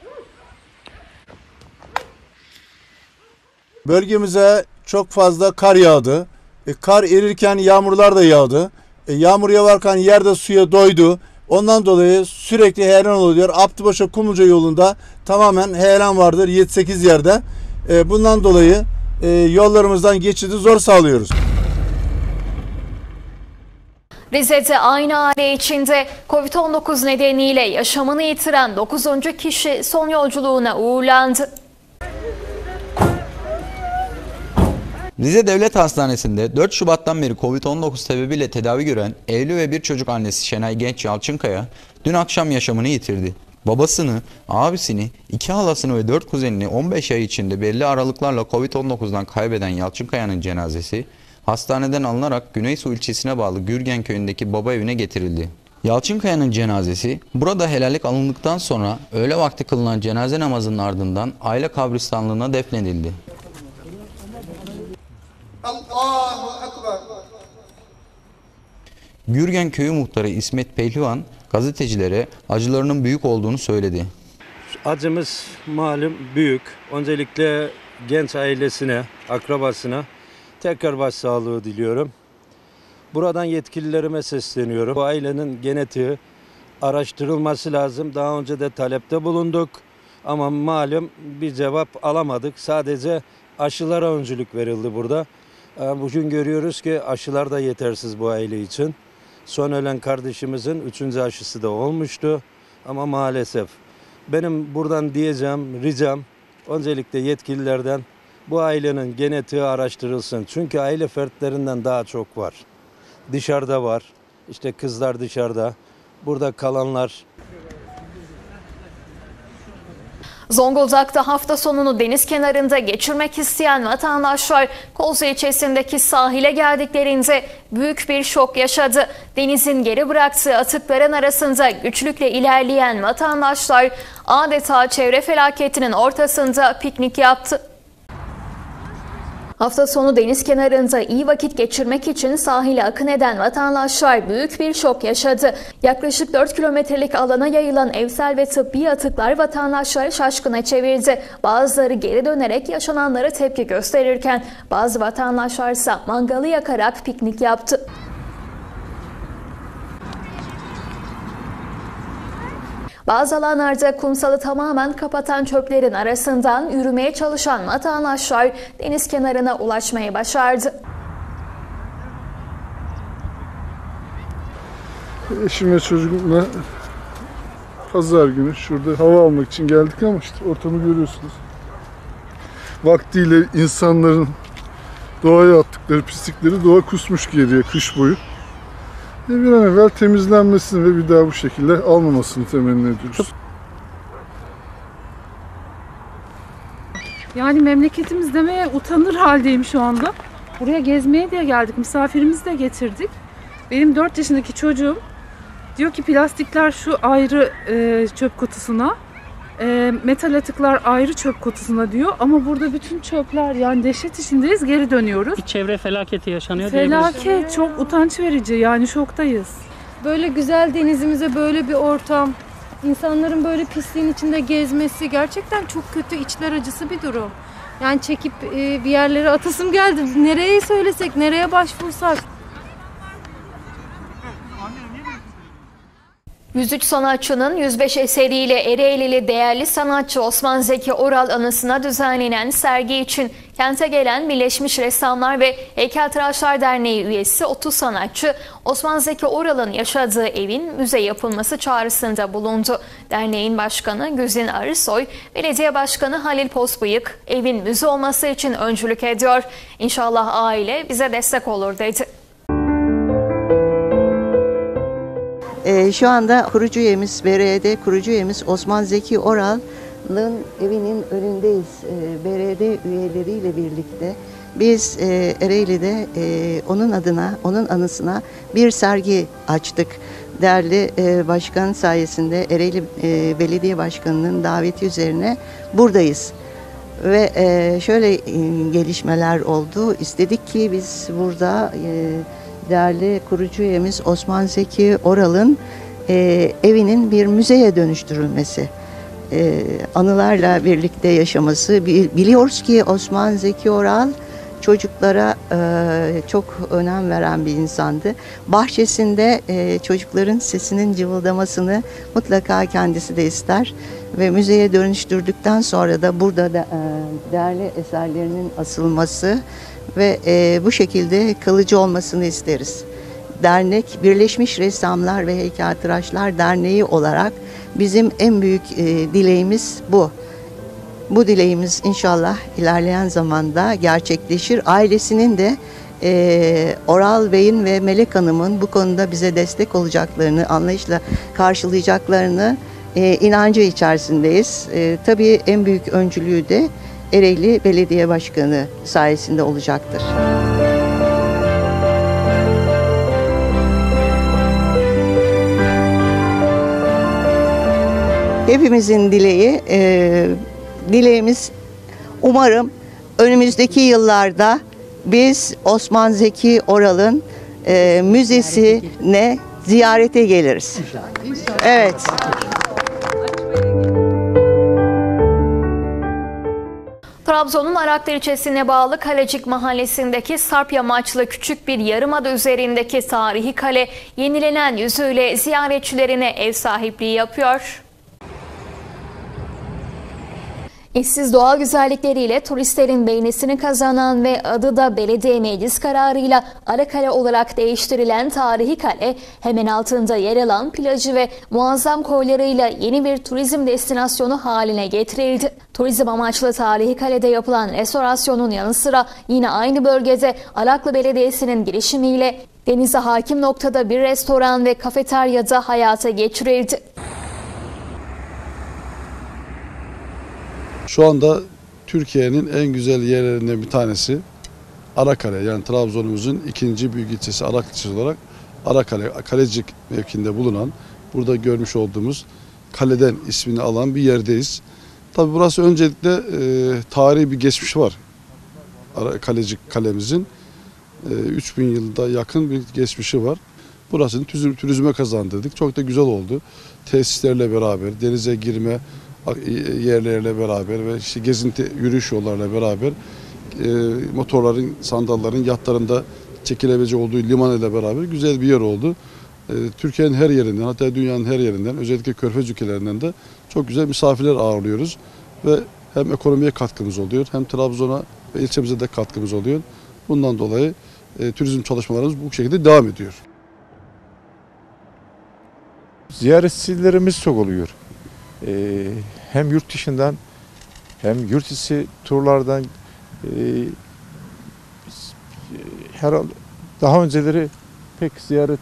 Bölgemize çok fazla kar yağdı. E, kar erirken yağmurlar da yağdı. E, yağmur yağarken yerde suya doydu. Ondan dolayı sürekli heyelan oluyor. Abdübaşa Kumluca yolunda tamamen heyelan vardır 7-8 yerde. E, bundan dolayı e, yollarımızdan geçidi zor sağlıyoruz.
Rize'de aynı aile içinde Covid-19 nedeniyle yaşamını yitiren 9. kişi son yolculuğuna uğurlandı.
Rize Devlet Hastanesi'nde 4 Şubat'tan beri Covid-19 sebebiyle tedavi gören evli ve bir çocuk annesi Şenay Genç Yalçınkaya dün akşam yaşamını yitirdi. Babasını, abisini, iki halasını ve dört kuzenini 15 ay içinde belli aralıklarla Covid-19'dan kaybeden Yalçınkaya'nın cenazesi hastaneden alınarak Güneysu ilçesine bağlı Gürgen köyündeki baba evine getirildi. Yalçınkaya'nın cenazesi burada helallik alındıktan sonra öğle vakti kılınan cenaze namazının ardından aile kabristanlığına defnedildi.
Allahu Ekber.
Gürgen Köyü Muhtarı İsmet Pehlivan gazetecilere acılarının büyük olduğunu söyledi.
Acımız malum büyük. Öncelikle genç ailesine, akrabasına tekrar başsağlığı diliyorum. Buradan yetkililerime sesleniyorum. Bu ailenin genetiği araştırılması lazım. Daha önce de talepte bulunduk ama malum bir cevap alamadık. Sadece aşılara öncülük verildi burada. Ee, Bugün görüyoruz ki aşılar da yetersiz bu aile için. Son ölen kardeşimizin üçüncü aşısı da olmuştu. Ama maalesef benim buradan diyeceğim, ricam öncelikle yetkililerden bu ailenin genetiği araştırılsın. Çünkü aile fertlerinden daha çok var. Dışarıda var. İşte kızlar dışarıda. Burada kalanlar
Zonguldak'ta hafta sonunu deniz kenarında geçirmek isteyen vatandaşlar Kozlu ilçesindeki sahile geldiklerinde büyük bir şok yaşadı. Denizin geri bıraktığı atıkların arasında güçlükle ilerleyen vatandaşlar adeta çevre felaketinin ortasında piknik yaptı. Hafta sonu deniz kenarında iyi vakit geçirmek için sahile akın eden vatandaşlar büyük bir şok yaşadı. Yaklaşık 4 kilometrelik alana yayılan evsel ve tıbbi atıklar vatandaşları şaşkına çevirdi. Bazıları geri dönerek yaşananlara tepki gösterirken bazı vatandaşlar ise mangalı yakarak piknik yaptı. Bazı alanlarda kumsalı tamamen kapatan çöplerin arasından yürümeye çalışan vatandaşlar deniz kenarına ulaşmayı başardı.
Eşime çocuğumla pazar günü şurada hava almak için geldik ama işte ortamı görüyorsunuz. Vaktiyle insanların doğaya attıkları pislikleri doğa kusmuş geriye kış boyu. Bir an evvel temizlenmesini ve bir daha bu şekilde almamasını temenni ediyoruz.
Yani memleketimiz demeye utanır haldeyim şu anda. Buraya gezmeye diye geldik. Misafirimizi de getirdik. Benim 4 yaşındaki çocuğum diyor ki plastikler şu ayrı e, çöp kutusuna, e, metal atıklar ayrı çöp kutusuna diyor. Ama burada bütün çöpler yani dehşet içindeyiz geri dönüyoruz.
Bir çevre felaketi yaşanıyor
Felaket çok utanç verici yani şoktayız.
Böyle güzel denizimize böyle bir ortam, insanların böyle pisliğin içinde gezmesi gerçekten çok kötü, içler acısı bir durum. Yani çekip e, bir yerlere atasım geldi. Nereye söylesek, nereye başvursak.
103 sanatçının 105 eseriyle Ereğlili değerli sanatçı Osman Zeki Oral anısına düzenlenen sergi için kente gelen Birleşmiş Ressamlar ve Heykeltıraşlar Derneği üyesi 30 sanatçı Osman Zeki Oral'ın yaşadığı evin müze yapılması çağrısında bulundu. Derneğin başkanı Güzin Arısoy, belediye başkanı Halil Posbıyık evin müze olması için öncülük ediyor. İnşallah aile bize destek olur dedi.
Ee, şu anda kurucu üyemiz, BRD kurucu üyemiz Osman Zeki Oral'ın evinin önündeyiz. Ee, BRD üyeleriyle birlikte biz e, Ereğli'de e, onun adına, onun anısına bir sergi açtık. Değerli e, başkan sayesinde Ereğli e, Belediye Başkanı'nın daveti üzerine buradayız. Ve e, şöyle e, gelişmeler oldu. İstedik ki biz burada e, değerli kurucu üyemiz Osman Zeki Oral'ın e, evinin bir müzeye dönüştürülmesi, e, anılarla birlikte yaşaması. Biliyoruz ki Osman Zeki Oral çocuklara e, çok önem veren bir insandı. Bahçesinde e, çocukların sesinin cıvıldamasını mutlaka kendisi de ister ve müzeye dönüştürdükten sonra da burada da e, değerli eserlerinin asılması ve e, bu şekilde kalıcı olmasını isteriz. Dernek Birleşmiş Ressamlar ve Heykeltıraşlar Derneği olarak bizim en büyük e, dileğimiz bu. Bu dileğimiz inşallah ilerleyen zamanda gerçekleşir. Ailesinin de e, Oral Bey'in ve Melek Hanım'ın bu konuda bize destek olacaklarını, anlayışla karşılayacaklarını e, inancı içerisindeyiz. E, tabii en büyük öncülüğü de Ereğli Belediye Başkanı sayesinde olacaktır. Hepimizin dileği, e, dileğimiz umarım önümüzdeki yıllarda biz Osman Zeki Oral'ın e, müzesine ziyarete geliriz. Evet.
Trabzon'un Araklar ilçesine bağlı Kalecik mahallesindeki Sarp Yamaçlı küçük bir yarımada üzerindeki tarihi kale yenilenen yüzüyle ziyaretçilerine ev sahipliği yapıyor. Eşsiz doğal güzellikleriyle turistlerin beğenisini kazanan ve adı da belediye meclis kararıyla Arakale olarak değiştirilen tarihi kale hemen altında yer alan plajı ve muazzam koylarıyla yeni bir turizm destinasyonu haline getirildi. Turizm amaçlı tarihi kalede yapılan restorasyonun yanı sıra yine aynı bölgede Araklı Belediyesi'nin girişimiyle denize hakim noktada bir restoran ve kafeteryada hayata geçirildi.
Şu anda Türkiye'nin en güzel yerlerinden bir tanesi Arakale. Yani Trabzon'umuzun ikinci büyük ilçesi Arak ilçesi olarak Arakale, Kalecik mevkinde bulunan burada görmüş olduğumuz kaleden ismini alan bir yerdeyiz. Tabi burası öncelikle e, tarihi bir geçmişi var. Kalecik kalemizin. E, 3000 yılda yakın bir geçmişi var. Burasını turizme kazandırdık. Çok da güzel oldu. Tesislerle beraber, denize girme yerlerle beraber ve işte gezinti, yürüyüş yollarla beraber e, motorların, sandalların, yatlarında çekilebileceği olduğu liman ile beraber güzel bir yer oldu. E, Türkiye'nin her yerinden hatta dünyanın her yerinden özellikle Körfez ülkelerinden de çok güzel misafirler ağırlıyoruz. Ve hem ekonomiye katkımız oluyor hem Trabzon'a ve ilçemize de katkımız oluyor. Bundan dolayı e, turizm çalışmalarımız bu şekilde devam ediyor.
Ziyaretçilerimiz çok oluyor. Ee, hem yurt dışından hem yurt içi turlardan e, herhalde daha önceleri pek ziyaret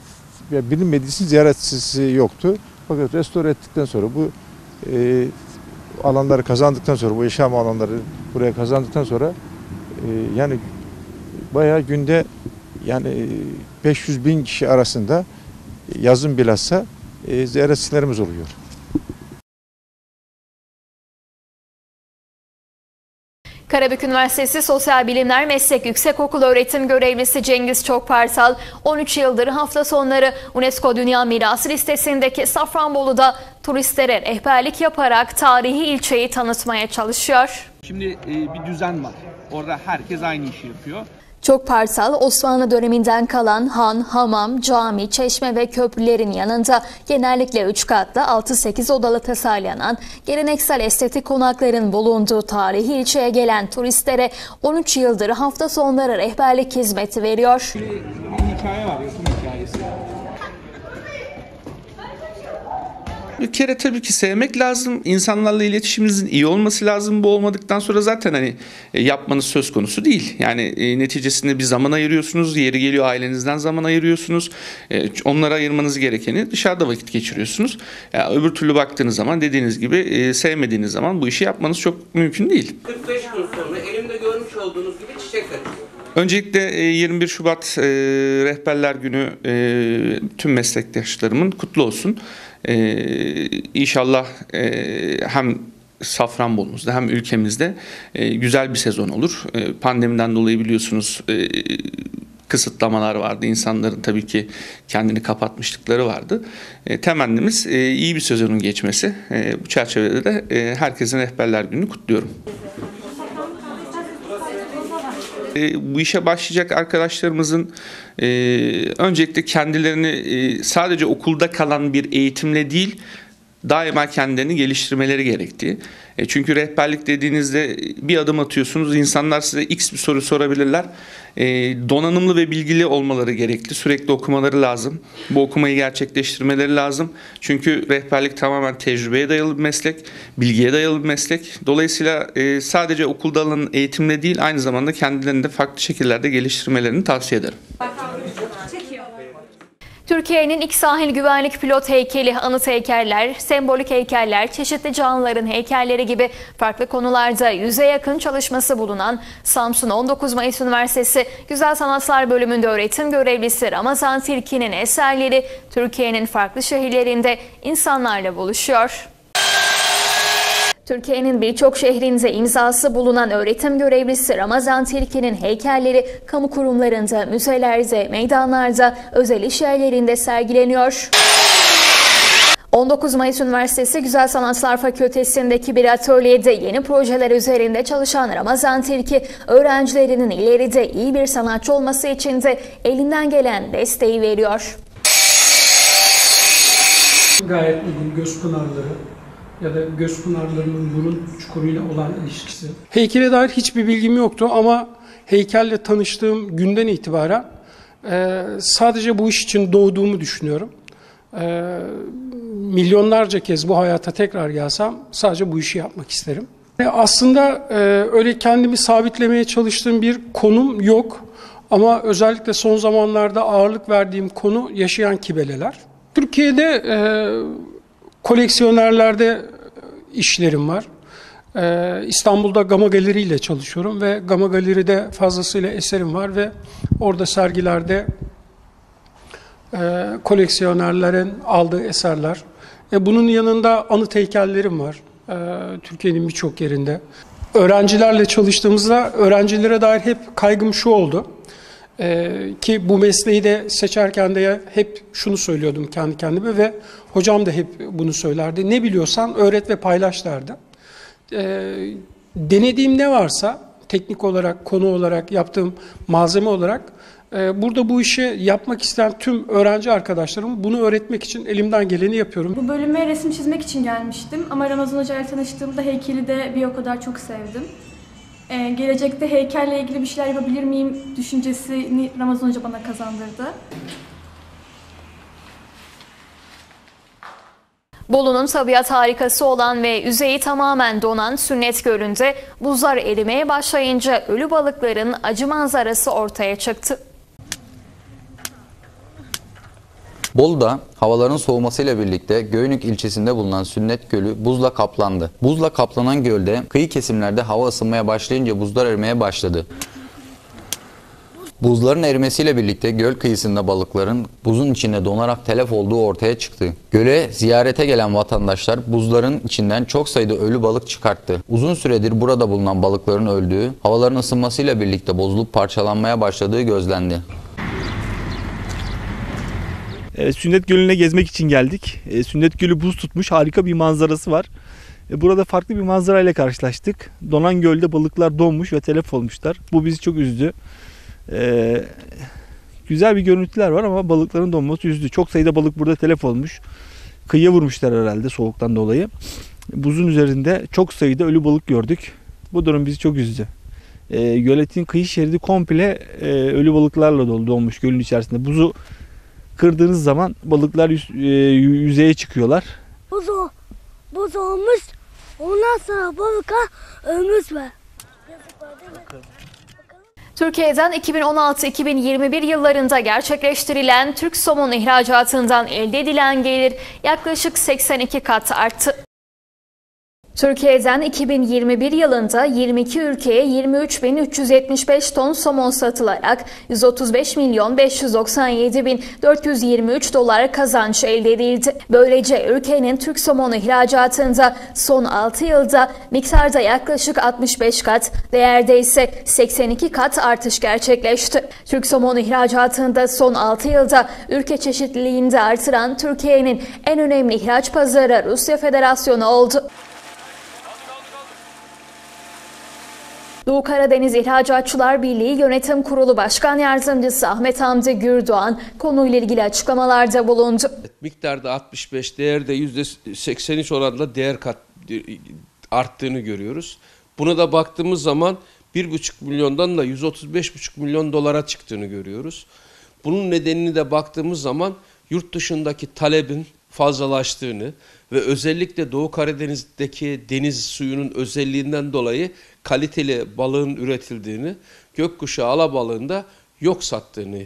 ya bilinmediği için ziyaretçisi yoktu. Fakat restore ettikten sonra bu e, alanları kazandıktan sonra bu yaşam alanları buraya kazandıktan sonra e, yani bayağı günde yani e, 500 bin kişi arasında yazın bilhassa e, ziyaretçilerimiz oluyor.
Karabük Üniversitesi Sosyal Bilimler Meslek Yüksekokulu öğretim görevlisi Cengiz Çokparsal 13 yıldır hafta sonları UNESCO Dünya Mirası listesindeki Safranbolu'da turistlere rehberlik yaparak tarihi ilçeyi tanıtmaya çalışıyor.
Şimdi e, bir düzen var. Orada herkes aynı işi yapıyor.
Çokparsal, Osmanlı döneminden kalan han, hamam, cami, çeşme ve köprülerin yanında genellikle 3 katlı 6-8 odalı tasarlanan geleneksel estetik konakların bulunduğu tarihi ilçeye gelen turistlere 13 yıldır hafta sonları rehberlik hizmeti veriyor.
Bir hikaye var, yapım hikayesi. Bir kere tabii ki sevmek lazım. İnsanlarla iletişiminizin iyi olması lazım. Bu olmadıktan sonra zaten hani e, yapmanız söz konusu değil. Yani e, neticesinde bir zaman ayırıyorsunuz. Yeri geliyor ailenizden zaman ayırıyorsunuz. E, onlara ayırmanız gerekeni dışarıda vakit geçiriyorsunuz. Ya, öbür türlü baktığınız zaman dediğiniz gibi sevmediğiniz zaman bu işi yapmanız çok mümkün değil.
45 gün sonra elimde görmüş olduğunuz gibi çiçek açıyor.
Öncelikle e, 21 Şubat Rehberler Günü tüm meslektaşlarımın kutlu olsun. E, İnşallah e, hem Safranbolu'muzda hem ülkemizde e, güzel bir sezon olur. E, pandemiden dolayı biliyorsunuz e, kısıtlamalar vardı. İnsanların tabii ki kendini kapatmışlıkları vardı. E, temennimiz e, iyi bir sezonun geçmesi. E, bu çerçevede de e, herkesin Rehberler Günü'nü kutluyorum. E, bu işe başlayacak arkadaşlarımızın e, öncelikle kendilerini e, sadece okulda kalan bir eğitimle değil daima kendilerini geliştirmeleri gerektiği. E, çünkü rehberlik dediğinizde bir adım atıyorsunuz insanlar size x bir soru sorabilirler. E, donanımlı ve bilgili olmaları gerekli. Sürekli okumaları lazım. Bu okumayı gerçekleştirmeleri lazım. Çünkü rehberlik tamamen tecrübeye dayalı bir meslek, bilgiye dayalı bir meslek. Dolayısıyla e, sadece okulda alınan eğitimle değil aynı zamanda kendilerini de farklı şekillerde geliştirmelerini tavsiye ederim.
Türkiye'nin ilk sahil güvenlik pilot heykeli, anıt heykeller, sembolik heykeller, çeşitli canlıların heykelleri gibi farklı konularda yüze yakın çalışması bulunan Samsun 19 Mayıs Üniversitesi Güzel Sanatlar Bölümünde öğretim görevlisi Ramazan Tilki'nin eserleri Türkiye'nin farklı şehirlerinde insanlarla buluşuyor. Türkiye'nin birçok şehrinde imzası bulunan öğretim görevlisi Ramazan Tilki'nin heykelleri kamu kurumlarında, müzelerde, meydanlarda, özel iş yerlerinde sergileniyor. 19 Mayıs Üniversitesi Güzel Sanatlar Fakültesi'ndeki bir atölyede yeni projeler üzerinde çalışan Ramazan Tilki, öğrencilerinin ileride iyi bir sanatçı olması için de elinden gelen desteği veriyor.
Gayet uygun göz pınarları ya da göz pınarlarının burun çukuruyla olan ilişkisi. Heykele dair hiçbir bilgim yoktu ama heykelle tanıştığım günden itibaren e, sadece bu iş için doğduğumu düşünüyorum. E, milyonlarca kez bu hayata tekrar gelsem sadece bu işi yapmak isterim. E, aslında e, öyle kendimi sabitlemeye çalıştığım bir konum yok. Ama özellikle son zamanlarda ağırlık verdiğim konu yaşayan kibeleler. Türkiye'de e, koleksiyonerlerde işlerim var. Ee, İstanbul'da Gama Galeri ile çalışıyorum ve Gama Galeri'de fazlasıyla eserim var ve orada sergilerde e, koleksiyonerlerin aldığı eserler. E, bunun yanında anıt heykellerim var e, Türkiye'nin birçok yerinde. Öğrencilerle çalıştığımızda öğrencilere dair hep kaygım şu oldu. E, ki bu mesleği de seçerken de hep şunu söylüyordum kendi kendime ve hocam da hep bunu söylerdi. Ne biliyorsan öğret ve paylaş derdi. E, denediğim ne varsa teknik olarak, konu olarak, yaptığım malzeme olarak e, burada bu işi yapmak isteyen tüm öğrenci arkadaşlarım bunu öğretmek için elimden geleni yapıyorum.
Bu bölüme resim çizmek için gelmiştim ama Ramazan Hoca ile tanıştığımda heykeli de bir o kadar çok sevdim. Ee, gelecekte heykelle ilgili bir şeyler yapabilir miyim düşüncesini Ramazan Hoca bana kazandırdı.
Bolu'nun tabiat harikası olan ve yüzeyi tamamen donan Sünnet Gölü'nde buzlar erimeye başlayınca ölü balıkların acı manzarası ortaya çıktı.
Bolu'da havaların soğumasıyla birlikte Göynük ilçesinde bulunan Sünnet Gölü buzla kaplandı. Buzla kaplanan gölde kıyı kesimlerde hava ısınmaya başlayınca buzlar erimeye başladı. Buzların erimesiyle birlikte göl kıyısında balıkların buzun içinde donarak telef olduğu ortaya çıktı. Göle ziyarete gelen vatandaşlar buzların içinden çok sayıda ölü balık çıkarttı. Uzun süredir burada bulunan balıkların öldüğü, havaların ısınmasıyla birlikte bozulup parçalanmaya başladığı gözlendi.
E, Sünnet Gölü'ne gezmek için geldik. E, Sünnet Gölü buz tutmuş harika bir manzarası var. E, burada farklı bir manzarayla karşılaştık. Donan gölde balıklar donmuş ve telef olmuşlar. Bu bizi çok üzdü. E, güzel bir görüntüler var ama balıkların donması üzdü. Çok sayıda balık burada telef olmuş. Kıyıya vurmuşlar herhalde soğuktan dolayı. Buzun üzerinde çok sayıda ölü balık gördük. Bu durum bizi çok üzdü. E, göletin kıyı şeridi komple e, ölü balıklarla dolu dolmuş gölün içerisinde. Buzu kırdığınız zaman balıklar yüz- e, yüzeye çıkıyorlar.
Buz, o- buz olmuş. Ondan sonra balıka ölmüş ve
Türkiye'den 2016-2021 yıllarında gerçekleştirilen Türk somon ihracatından elde edilen gelir yaklaşık 82 kat arttı. Türkiye'den 2021 yılında 22 ülkeye 23.375 ton somon satılarak 135 milyon 597 bin 423 dolar kazanç elde edildi. Böylece ülkenin Türk somonu ihracatında son 6 yılda miktarda yaklaşık 65 kat, değerde ise 82 kat artış gerçekleşti. Türk somonu ihracatında son 6 yılda ülke çeşitliliğini de artıran Türkiye'nin en önemli ihraç pazarı Rusya Federasyonu oldu. Doğu Karadeniz İhracatçılar Birliği Yönetim Kurulu Başkan Yardımcısı Ahmet Hamdi Gürdoğan konuyla ilgili açıklamalarda bulundu.
miktarda 65, değerde %83 oranla değer kat arttığını görüyoruz. Buna da baktığımız zaman 1,5 milyondan da 135,5 milyon dolara çıktığını görüyoruz. Bunun nedenini de baktığımız zaman yurt dışındaki talebin fazlalaştığını ve özellikle Doğu Karadeniz'deki deniz suyunun özelliğinden dolayı kaliteli balığın üretildiğini, gökkuşağı alabalığında yok sattığını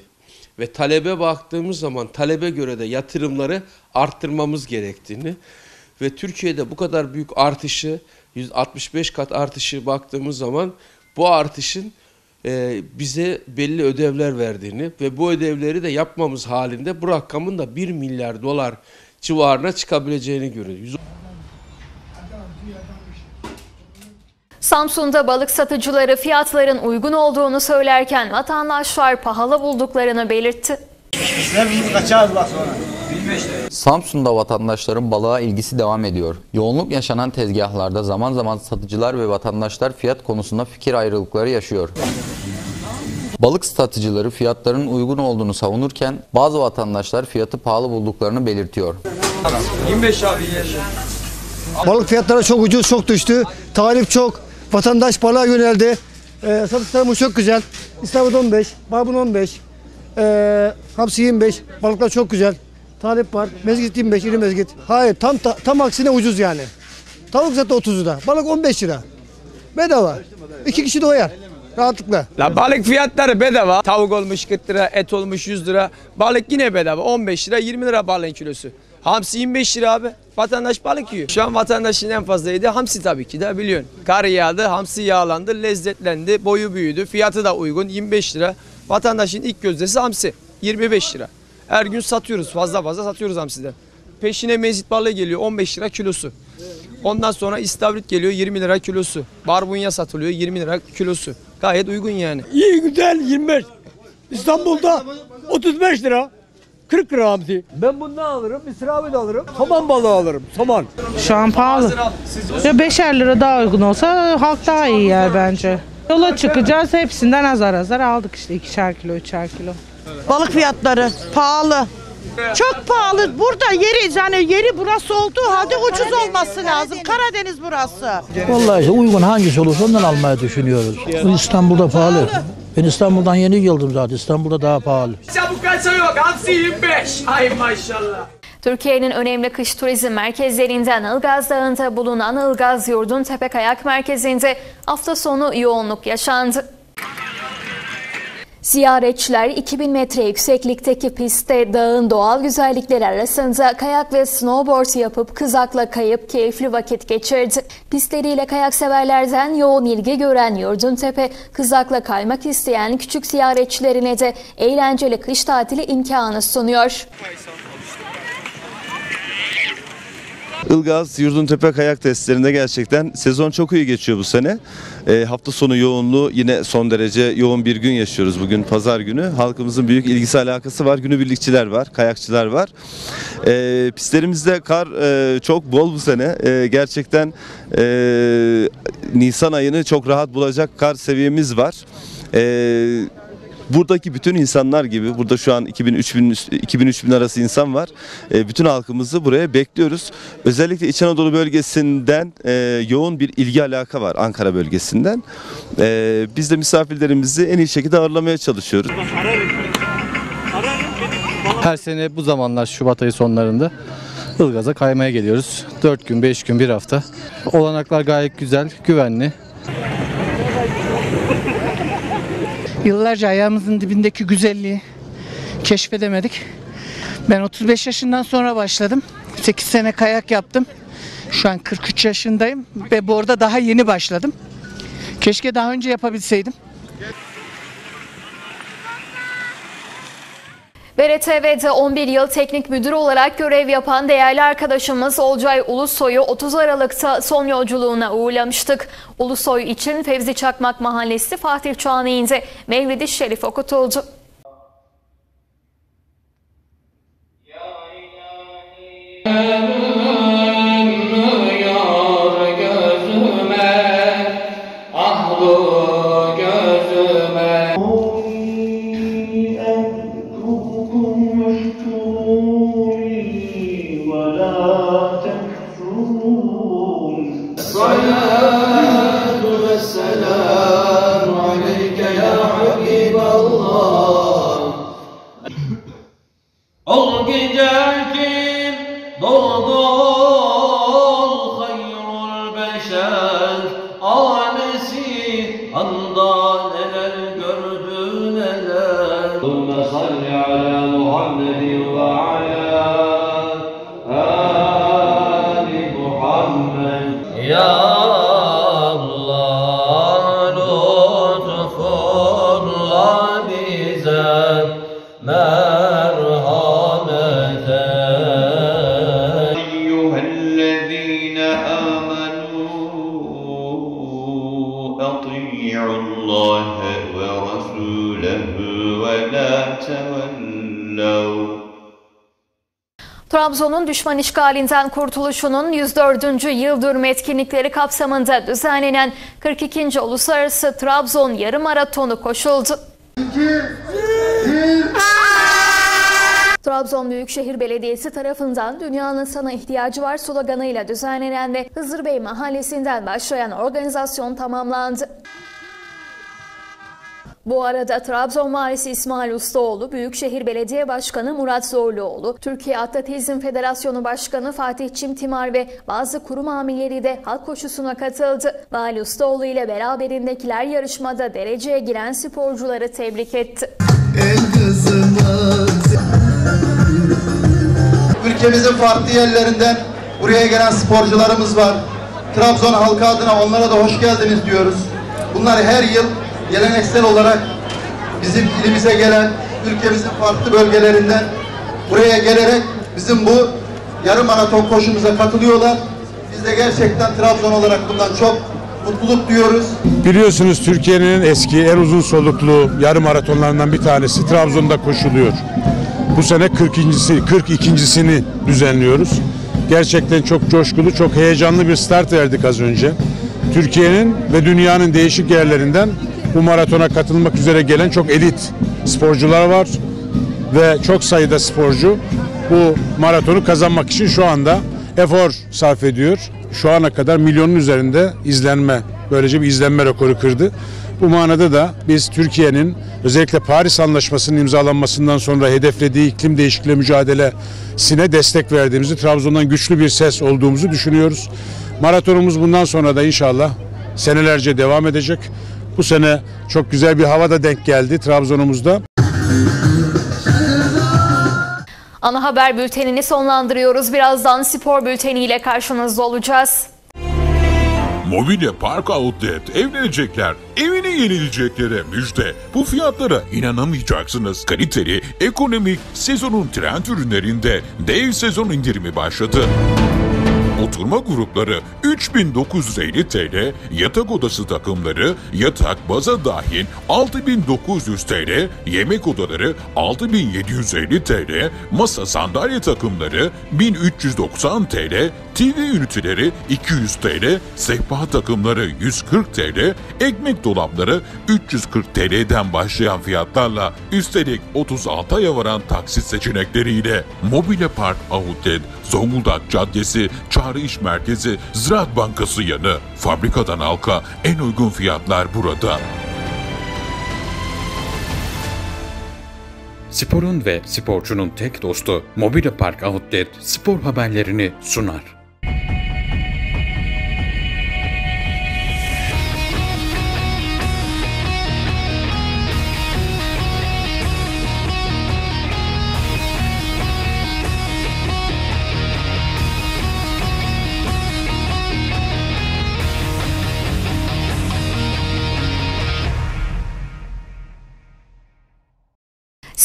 ve talebe baktığımız zaman talebe göre de yatırımları arttırmamız gerektiğini ve Türkiye'de bu kadar büyük artışı 165 kat artışı baktığımız zaman bu artışın e, bize belli ödevler verdiğini ve bu ödevleri de yapmamız halinde bu rakamın da 1 milyar dolar civarına çıkabileceğini görüyoruz.
Samsun'da balık satıcıları fiyatların uygun olduğunu söylerken vatandaşlar pahalı bulduklarını belirtti.
Kaçarız bak sonra.
Samsun'da vatandaşların balığa ilgisi devam ediyor. Yoğunluk yaşanan tezgahlarda zaman zaman satıcılar ve vatandaşlar fiyat konusunda fikir ayrılıkları yaşıyor. Balık satıcıları fiyatların uygun olduğunu savunurken bazı vatandaşlar fiyatı pahalı bulduklarını belirtiyor.
25 abi Balık fiyatları çok ucuz, çok düştü. Talip çok. Vatandaş balığa yöneldi. Ee, satışlarımız çok güzel. İstavrit 15, barbun 15, ee, hamsi 25. Balıklar çok güzel. Talip var. Mezgit 25, iri mezgit. Hayır, tam ta- tam aksine ucuz yani. Tavuk zaten 30 lira. Balık 15 lira. Bedava. İki kişi doyar. Rahatlıkla.
La balık fiyatları bedava. Tavuk olmuş 40 lira, et olmuş 100 lira. Balık yine bedava. 15 lira, 20 lira balığın kilosu. Hamsi 25 lira abi. Vatandaş balık yiyor. Şu an vatandaşın en fazla yediği hamsi tabii ki de biliyorsun. Kar yağdı, hamsi yağlandı, lezzetlendi, boyu büyüdü, fiyatı da uygun 25 lira. Vatandaşın ilk gözdesi hamsi 25 lira. Her gün satıyoruz fazla fazla satıyoruz hamsiden. Peşine mezit balığı geliyor 15 lira kilosu. Ondan sonra istavrit geliyor 20 lira kilosu. Barbunya satılıyor 20 lira kilosu. Gayet uygun yani.
İyi güzel 25. İstanbul'da 35 lira. 40 lira hamsi. Ben bundan alırım, İsrail alırım, saman balığı alırım, saman.
Şu an pahalı. Ya beşer lira daha uygun olsa halk daha iyi yer bence. Yola çıkacağız hepsinden azar azar aldık işte ikişer kilo, üçer kilo.
Balık fiyatları pahalı. Çok pahalı. Burada yeri yani yeri burası olduğu halde ucuz olması lazım. Karadeniz burası.
Vallahi işte uygun hangisi olursa ondan almayı düşünüyoruz. İstanbul'da pahalı. Ben İstanbul'dan yeni geldim zaten. İstanbul'da daha pahalı.
Çabuk kaça yok hamsi 25. Ay maşallah.
Türkiye'nin önemli kış turizm merkezlerinden Ilgaz Dağı'nda bulunan Ilgaz Yurdun Tepe Kayak Merkezi'nde hafta sonu yoğunluk yaşandı. Ziyaretçiler 2000 metre yükseklikteki pistte dağın doğal güzellikleri arasında kayak ve snowboard yapıp kızakla kayıp keyifli vakit geçirdi. Pistleriyle kayak severlerden yoğun ilgi gören Yurduntepe, kızakla kaymak isteyen küçük ziyaretçilerine de eğlenceli kış tatili imkanı sunuyor.
Ilgaz Yurduntepe kayak testlerinde gerçekten sezon çok iyi geçiyor bu sene. E, hafta sonu yoğunluğu yine son derece yoğun bir gün yaşıyoruz bugün pazar günü. Halkımızın büyük ilgisi alakası var. Günübirlikçiler var, kayakçılar var. E, pistlerimizde kar e, çok bol bu sene. E, gerçekten e, Nisan ayını çok rahat bulacak kar seviyemiz var. E, buradaki bütün insanlar gibi burada şu an 2000-3000 arası insan var. E, bütün halkımızı buraya bekliyoruz. Özellikle İç Anadolu bölgesinden e, yoğun bir ilgi alaka var Ankara bölgesinden. E, biz de misafirlerimizi en iyi şekilde ağırlamaya çalışıyoruz.
Her sene bu zamanlar Şubat ayı sonlarında Ilgaz'a kaymaya geliyoruz. 4 gün, 5 gün, bir hafta. Olanaklar gayet güzel, güvenli.
Yıllarca ayağımızın dibindeki güzelliği keşfedemedik. Ben 35 yaşından sonra başladım. 8 sene kayak yaptım. Şu an 43 yaşındayım ve bu arada daha yeni başladım. Keşke daha önce yapabilseydim.
BRTV'de 11 yıl teknik müdür olarak görev yapan değerli arkadaşımız Olcay Ulusoy'u 30 Aralık'ta son yolculuğuna uğurlamıştık. Ulusoy için Fevzi Çakmak Mahallesi Fatih Çağneyinde Mevlid-i Şerif okutuldu.
Ya ilahi.
Trabzon'un düşman işgalinden kurtuluşunun 104. yıl dönümü etkinlikleri kapsamında düzenlenen 42. Uluslararası Trabzon Yarım Maratonu koşuldu. Trabzon Büyükşehir Belediyesi tarafından dünyanın sana ihtiyacı var sloganıyla düzenlenen ve Hızırbey Mahallesi'nden başlayan organizasyon tamamlandı. Bu arada Trabzon Valisi İsmail Ustaoğlu, Büyükşehir Belediye Başkanı Murat Zorluoğlu, Türkiye Atletizm Federasyonu Başkanı Fatih Çimtimar ve bazı kurum amirleri de halk koşusuna katıldı. Vali Ustaoğlu ile beraberindekiler yarışmada dereceye giren sporcuları tebrik etti.
Ülkemizin farklı yerlerinden
Buraya gelen sporcularımız var. Trabzon halkı adına onlara da hoş geldiniz diyoruz. Bunlar her yıl geleneksel olarak bizim ilimize gelen, ülkemizin farklı bölgelerinden buraya gelerek bizim bu yarım maraton koşumuza katılıyorlar. Biz de gerçekten Trabzon olarak bundan çok mutluluk duyuyoruz.
Biliyorsunuz Türkiye'nin eski en uzun soluklu yarım maratonlarından bir tanesi Trabzon'da koşuluyor. Bu sene 40.si 42.sini düzenliyoruz. Gerçekten çok coşkulu, çok heyecanlı bir start verdik az önce. Türkiye'nin ve dünyanın değişik yerlerinden bu maratona katılmak üzere gelen çok elit sporcular var ve çok sayıda sporcu bu maratonu kazanmak için şu anda efor sarf ediyor. Şu ana kadar milyonun üzerinde izlenme, böylece bir izlenme rekoru kırdı. Bu manada da biz Türkiye'nin özellikle Paris Anlaşması'nın imzalanmasından sonra hedeflediği iklim değişikliği mücadelesine destek verdiğimizi, Trabzon'dan güçlü bir ses olduğumuzu düşünüyoruz. Maratonumuz bundan sonra da inşallah senelerce devam edecek. Bu sene çok güzel bir hava da denk geldi Trabzon'umuzda.
Ana haber bültenini sonlandırıyoruz. Birazdan spor bülteniyle karşınızda olacağız.
Mobilya Park Outlet evlenecekler, evini yenileceklere müjde. Bu fiyatlara inanamayacaksınız. Kaliteli, ekonomik, sezonun trend ürünlerinde dev sezon indirimi başladı. Oturma grupları 3950 TL, yatak odası takımları, yatak baza dahil 6900 TL, yemek odaları 6750 TL, masa sandalye takımları 1390 TL, TV üniteleri 200 TL, sehpa takımları 140 TL, ekmek dolapları 340 TL'den başlayan fiyatlarla üstelik 36 aya varan taksit seçenekleriyle Mobile Park Outlet, Zonguldak Caddesi, Çağrı İş Merkezi, Ziraat Bankası yanı. Fabrikadan halka en uygun fiyatlar burada.
Sporun ve sporcunun tek dostu Mobile Park Outlet spor haberlerini sunar.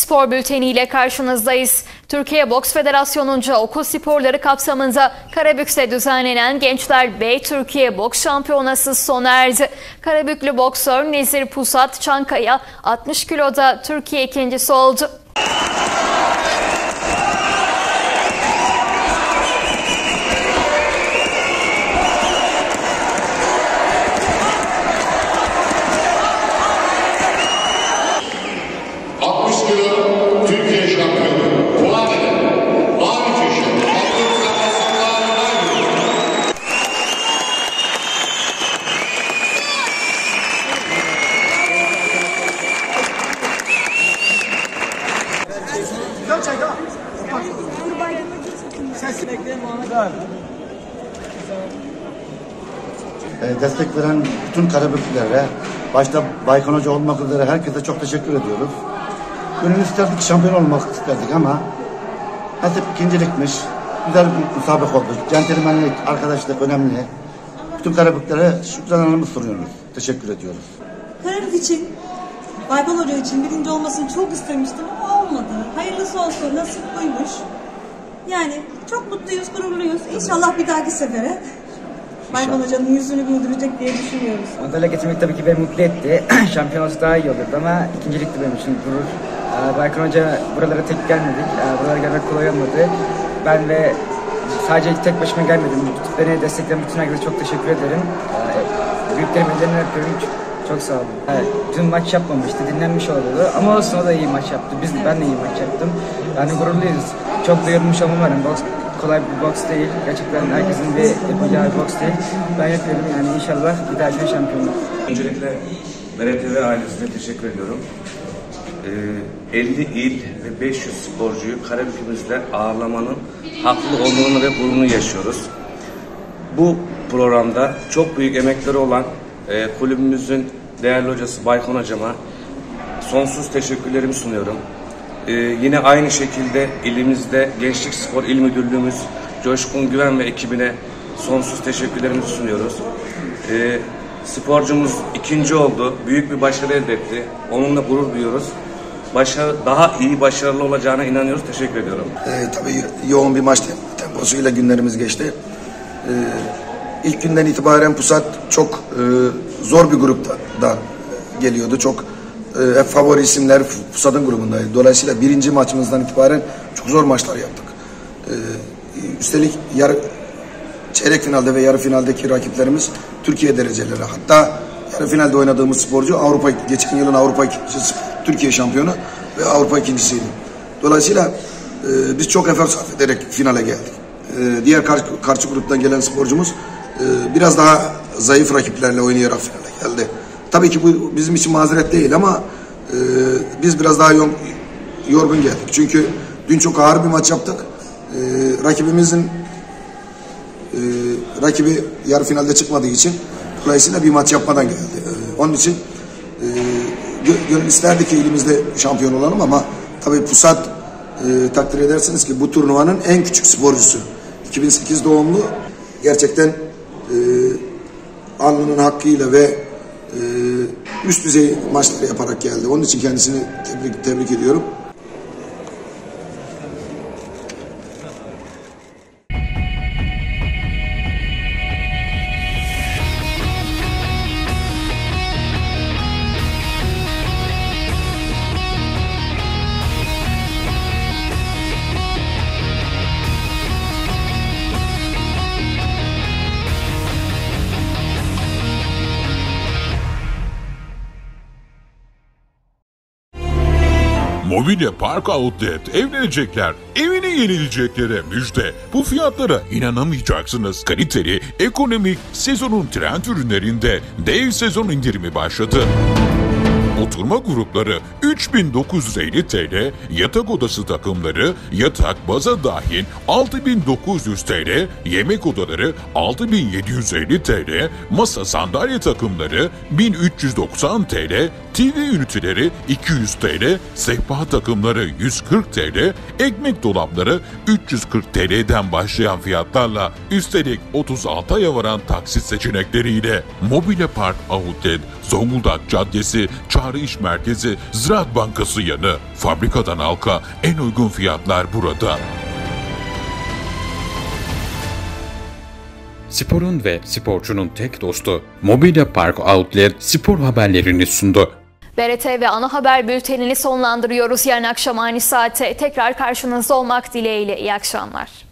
Spor bülteniyle karşınızdayız. Türkiye Boks Federasyonu'nca okul sporları kapsamında Karabük'te düzenlenen Gençler B Türkiye Boks Şampiyonası sona erdi. Karabüklü boksör Nezir Pusat Çankaya 60 kiloda Türkiye ikincisi oldu.
Türkiye şampiyonu. Bu arada mavi tişört.
E, destek veren bütün Karabüklülere, başta Baykan Hoca olmak üzere herkese çok teşekkür ediyoruz. Gönül isterdik şampiyon olmak isterdik ama nasip ikincilikmiş. Güzel bir müsabak oldu. Centilmenlik, arkadaşlık önemli. Bütün Karabüklere şükranlarımı sunuyoruz. Teşekkür ediyoruz.
Karabük için, Baykan Hoca için birinci olmasını çok istemiştim ama olmadı. Hayırlısı olsun, nasip buymuş. Yani çok mutluyuz, gururluyuz. İnşallah bir dahaki sefere Baykan Hoca'nın yüzünü güldürecek diye düşünüyoruz.
Madalya getirmek tabii ki beni mutlu etti. Şampiyon olsa daha iyi olurdu ama ikincilikti benim için gurur. Ee, Baykan Hoca buralara tek gelmedik. Ee, Buralara gelmek kolay olmadı. Ben ve sadece tek başıma gelmedim. Beni destekleyen bütün herkese çok teşekkür ederim. Ee, Büyüklerim ellerinden öpüyorum. Çok, sağ olun. Evet, dün maç yapmamıştı, dinlenmiş oldu. Ama olsun o da iyi maç yaptı. Biz, ben de iyi maç yaptım. Yani gururluyuz. Çok da yorulmuş olmam var. Kolay bir boks değil. Gerçekten herkesin bir yapacağı bir boks değil. Ben yapıyorum yani inşallah bir dahaki şampiyonluk.
Öncelikle BRTV ailesine teşekkür ediyorum. Ee, 50 il ve 500 sporcuyu Karabük'ümüzde ağırlamanın haklı olduğunu ve gururunu yaşıyoruz. Bu programda çok büyük emekleri olan e, kulübümüzün değerli hocası Baykon hocama sonsuz teşekkürlerimi sunuyorum. Ee, yine aynı şekilde ilimizde Gençlik Spor İl Müdürlüğümüz
Coşkun Güven ve ekibine sonsuz teşekkürlerimizi sunuyoruz. Ee, sporcumuz ikinci oldu. Büyük bir başarı elde etti. Onunla gurur duyuyoruz. Başarı, daha iyi, başarılı olacağına inanıyoruz. Teşekkür ediyorum.
Ee, tabii yoğun bir maç temposuyla günlerimiz geçti. Ee, ilk günden itibaren Pusat çok e, zor bir grupta da geliyordu. Çok e, hep favori isimler Pusat'ın grubundaydı. Dolayısıyla birinci maçımızdan itibaren çok zor maçlar yaptık. Ee, üstelik yarı çeyrek finalde ve yarı finaldeki rakiplerimiz Türkiye dereceleri. Hatta yarı finalde oynadığımız sporcu Avrupa geçen yılın Avrupa ikincisi, Türkiye şampiyonu ve Avrupa ikincisiydi. Dolayısıyla e, biz çok efor sarf ederek finale geldik. E, diğer karşı, karşı gruptan gelen sporcumuz e, biraz daha zayıf rakiplerle oynayarak finale geldi. Tabii ki bu bizim için mazeret değil ama e, biz biraz daha yorgun, yorgun geldik. Çünkü dün çok ağır bir maç yaptık. E, rakibimizin e, rakibi yarı finalde çıkmadığı için dolayısıyla bir maç yapmadan geldi. E, onun için e, gönül isterdi ki elimizde şampiyon olalım ama tabii Pusat e, takdir edersiniz ki bu turnuvanın en küçük sporcusu. 2008 doğumlu gerçekten e, alnının hakkıyla ve üst düzey maçlar yaparak geldi. Onun için kendisini tebrik, tebrik ediyorum.
Mobilya Park Outlet evlenecekler, evini yenileceklere müjde. Bu fiyatlara inanamayacaksınız. Kaliteli, ekonomik, sezonun trend ürünlerinde dev sezon indirimi başladı. Oturma grupları 3950 TL, yatak odası takımları, yatak baza dahil 6900 TL, yemek odaları 6750 TL, masa sandalye takımları 1390 TL, TV üniteleri 200 TL, sehpa takımları 140 TL, ekmek dolapları 340 TL'den başlayan fiyatlarla üstelik 36 aya varan taksit seçenekleriyle Mobile Park Outlet, Zonguldak Caddesi, Çağrı İş Merkezi, Ziraat Bankası yanı. Fabrikadan halka en uygun fiyatlar burada.
Sporun ve sporcunun tek dostu Mobilya Park Outlet spor haberlerini sundu.
BRT ve ana haber bültenini sonlandırıyoruz. Yarın akşam aynı saate tekrar karşınızda olmak dileğiyle. İyi akşamlar.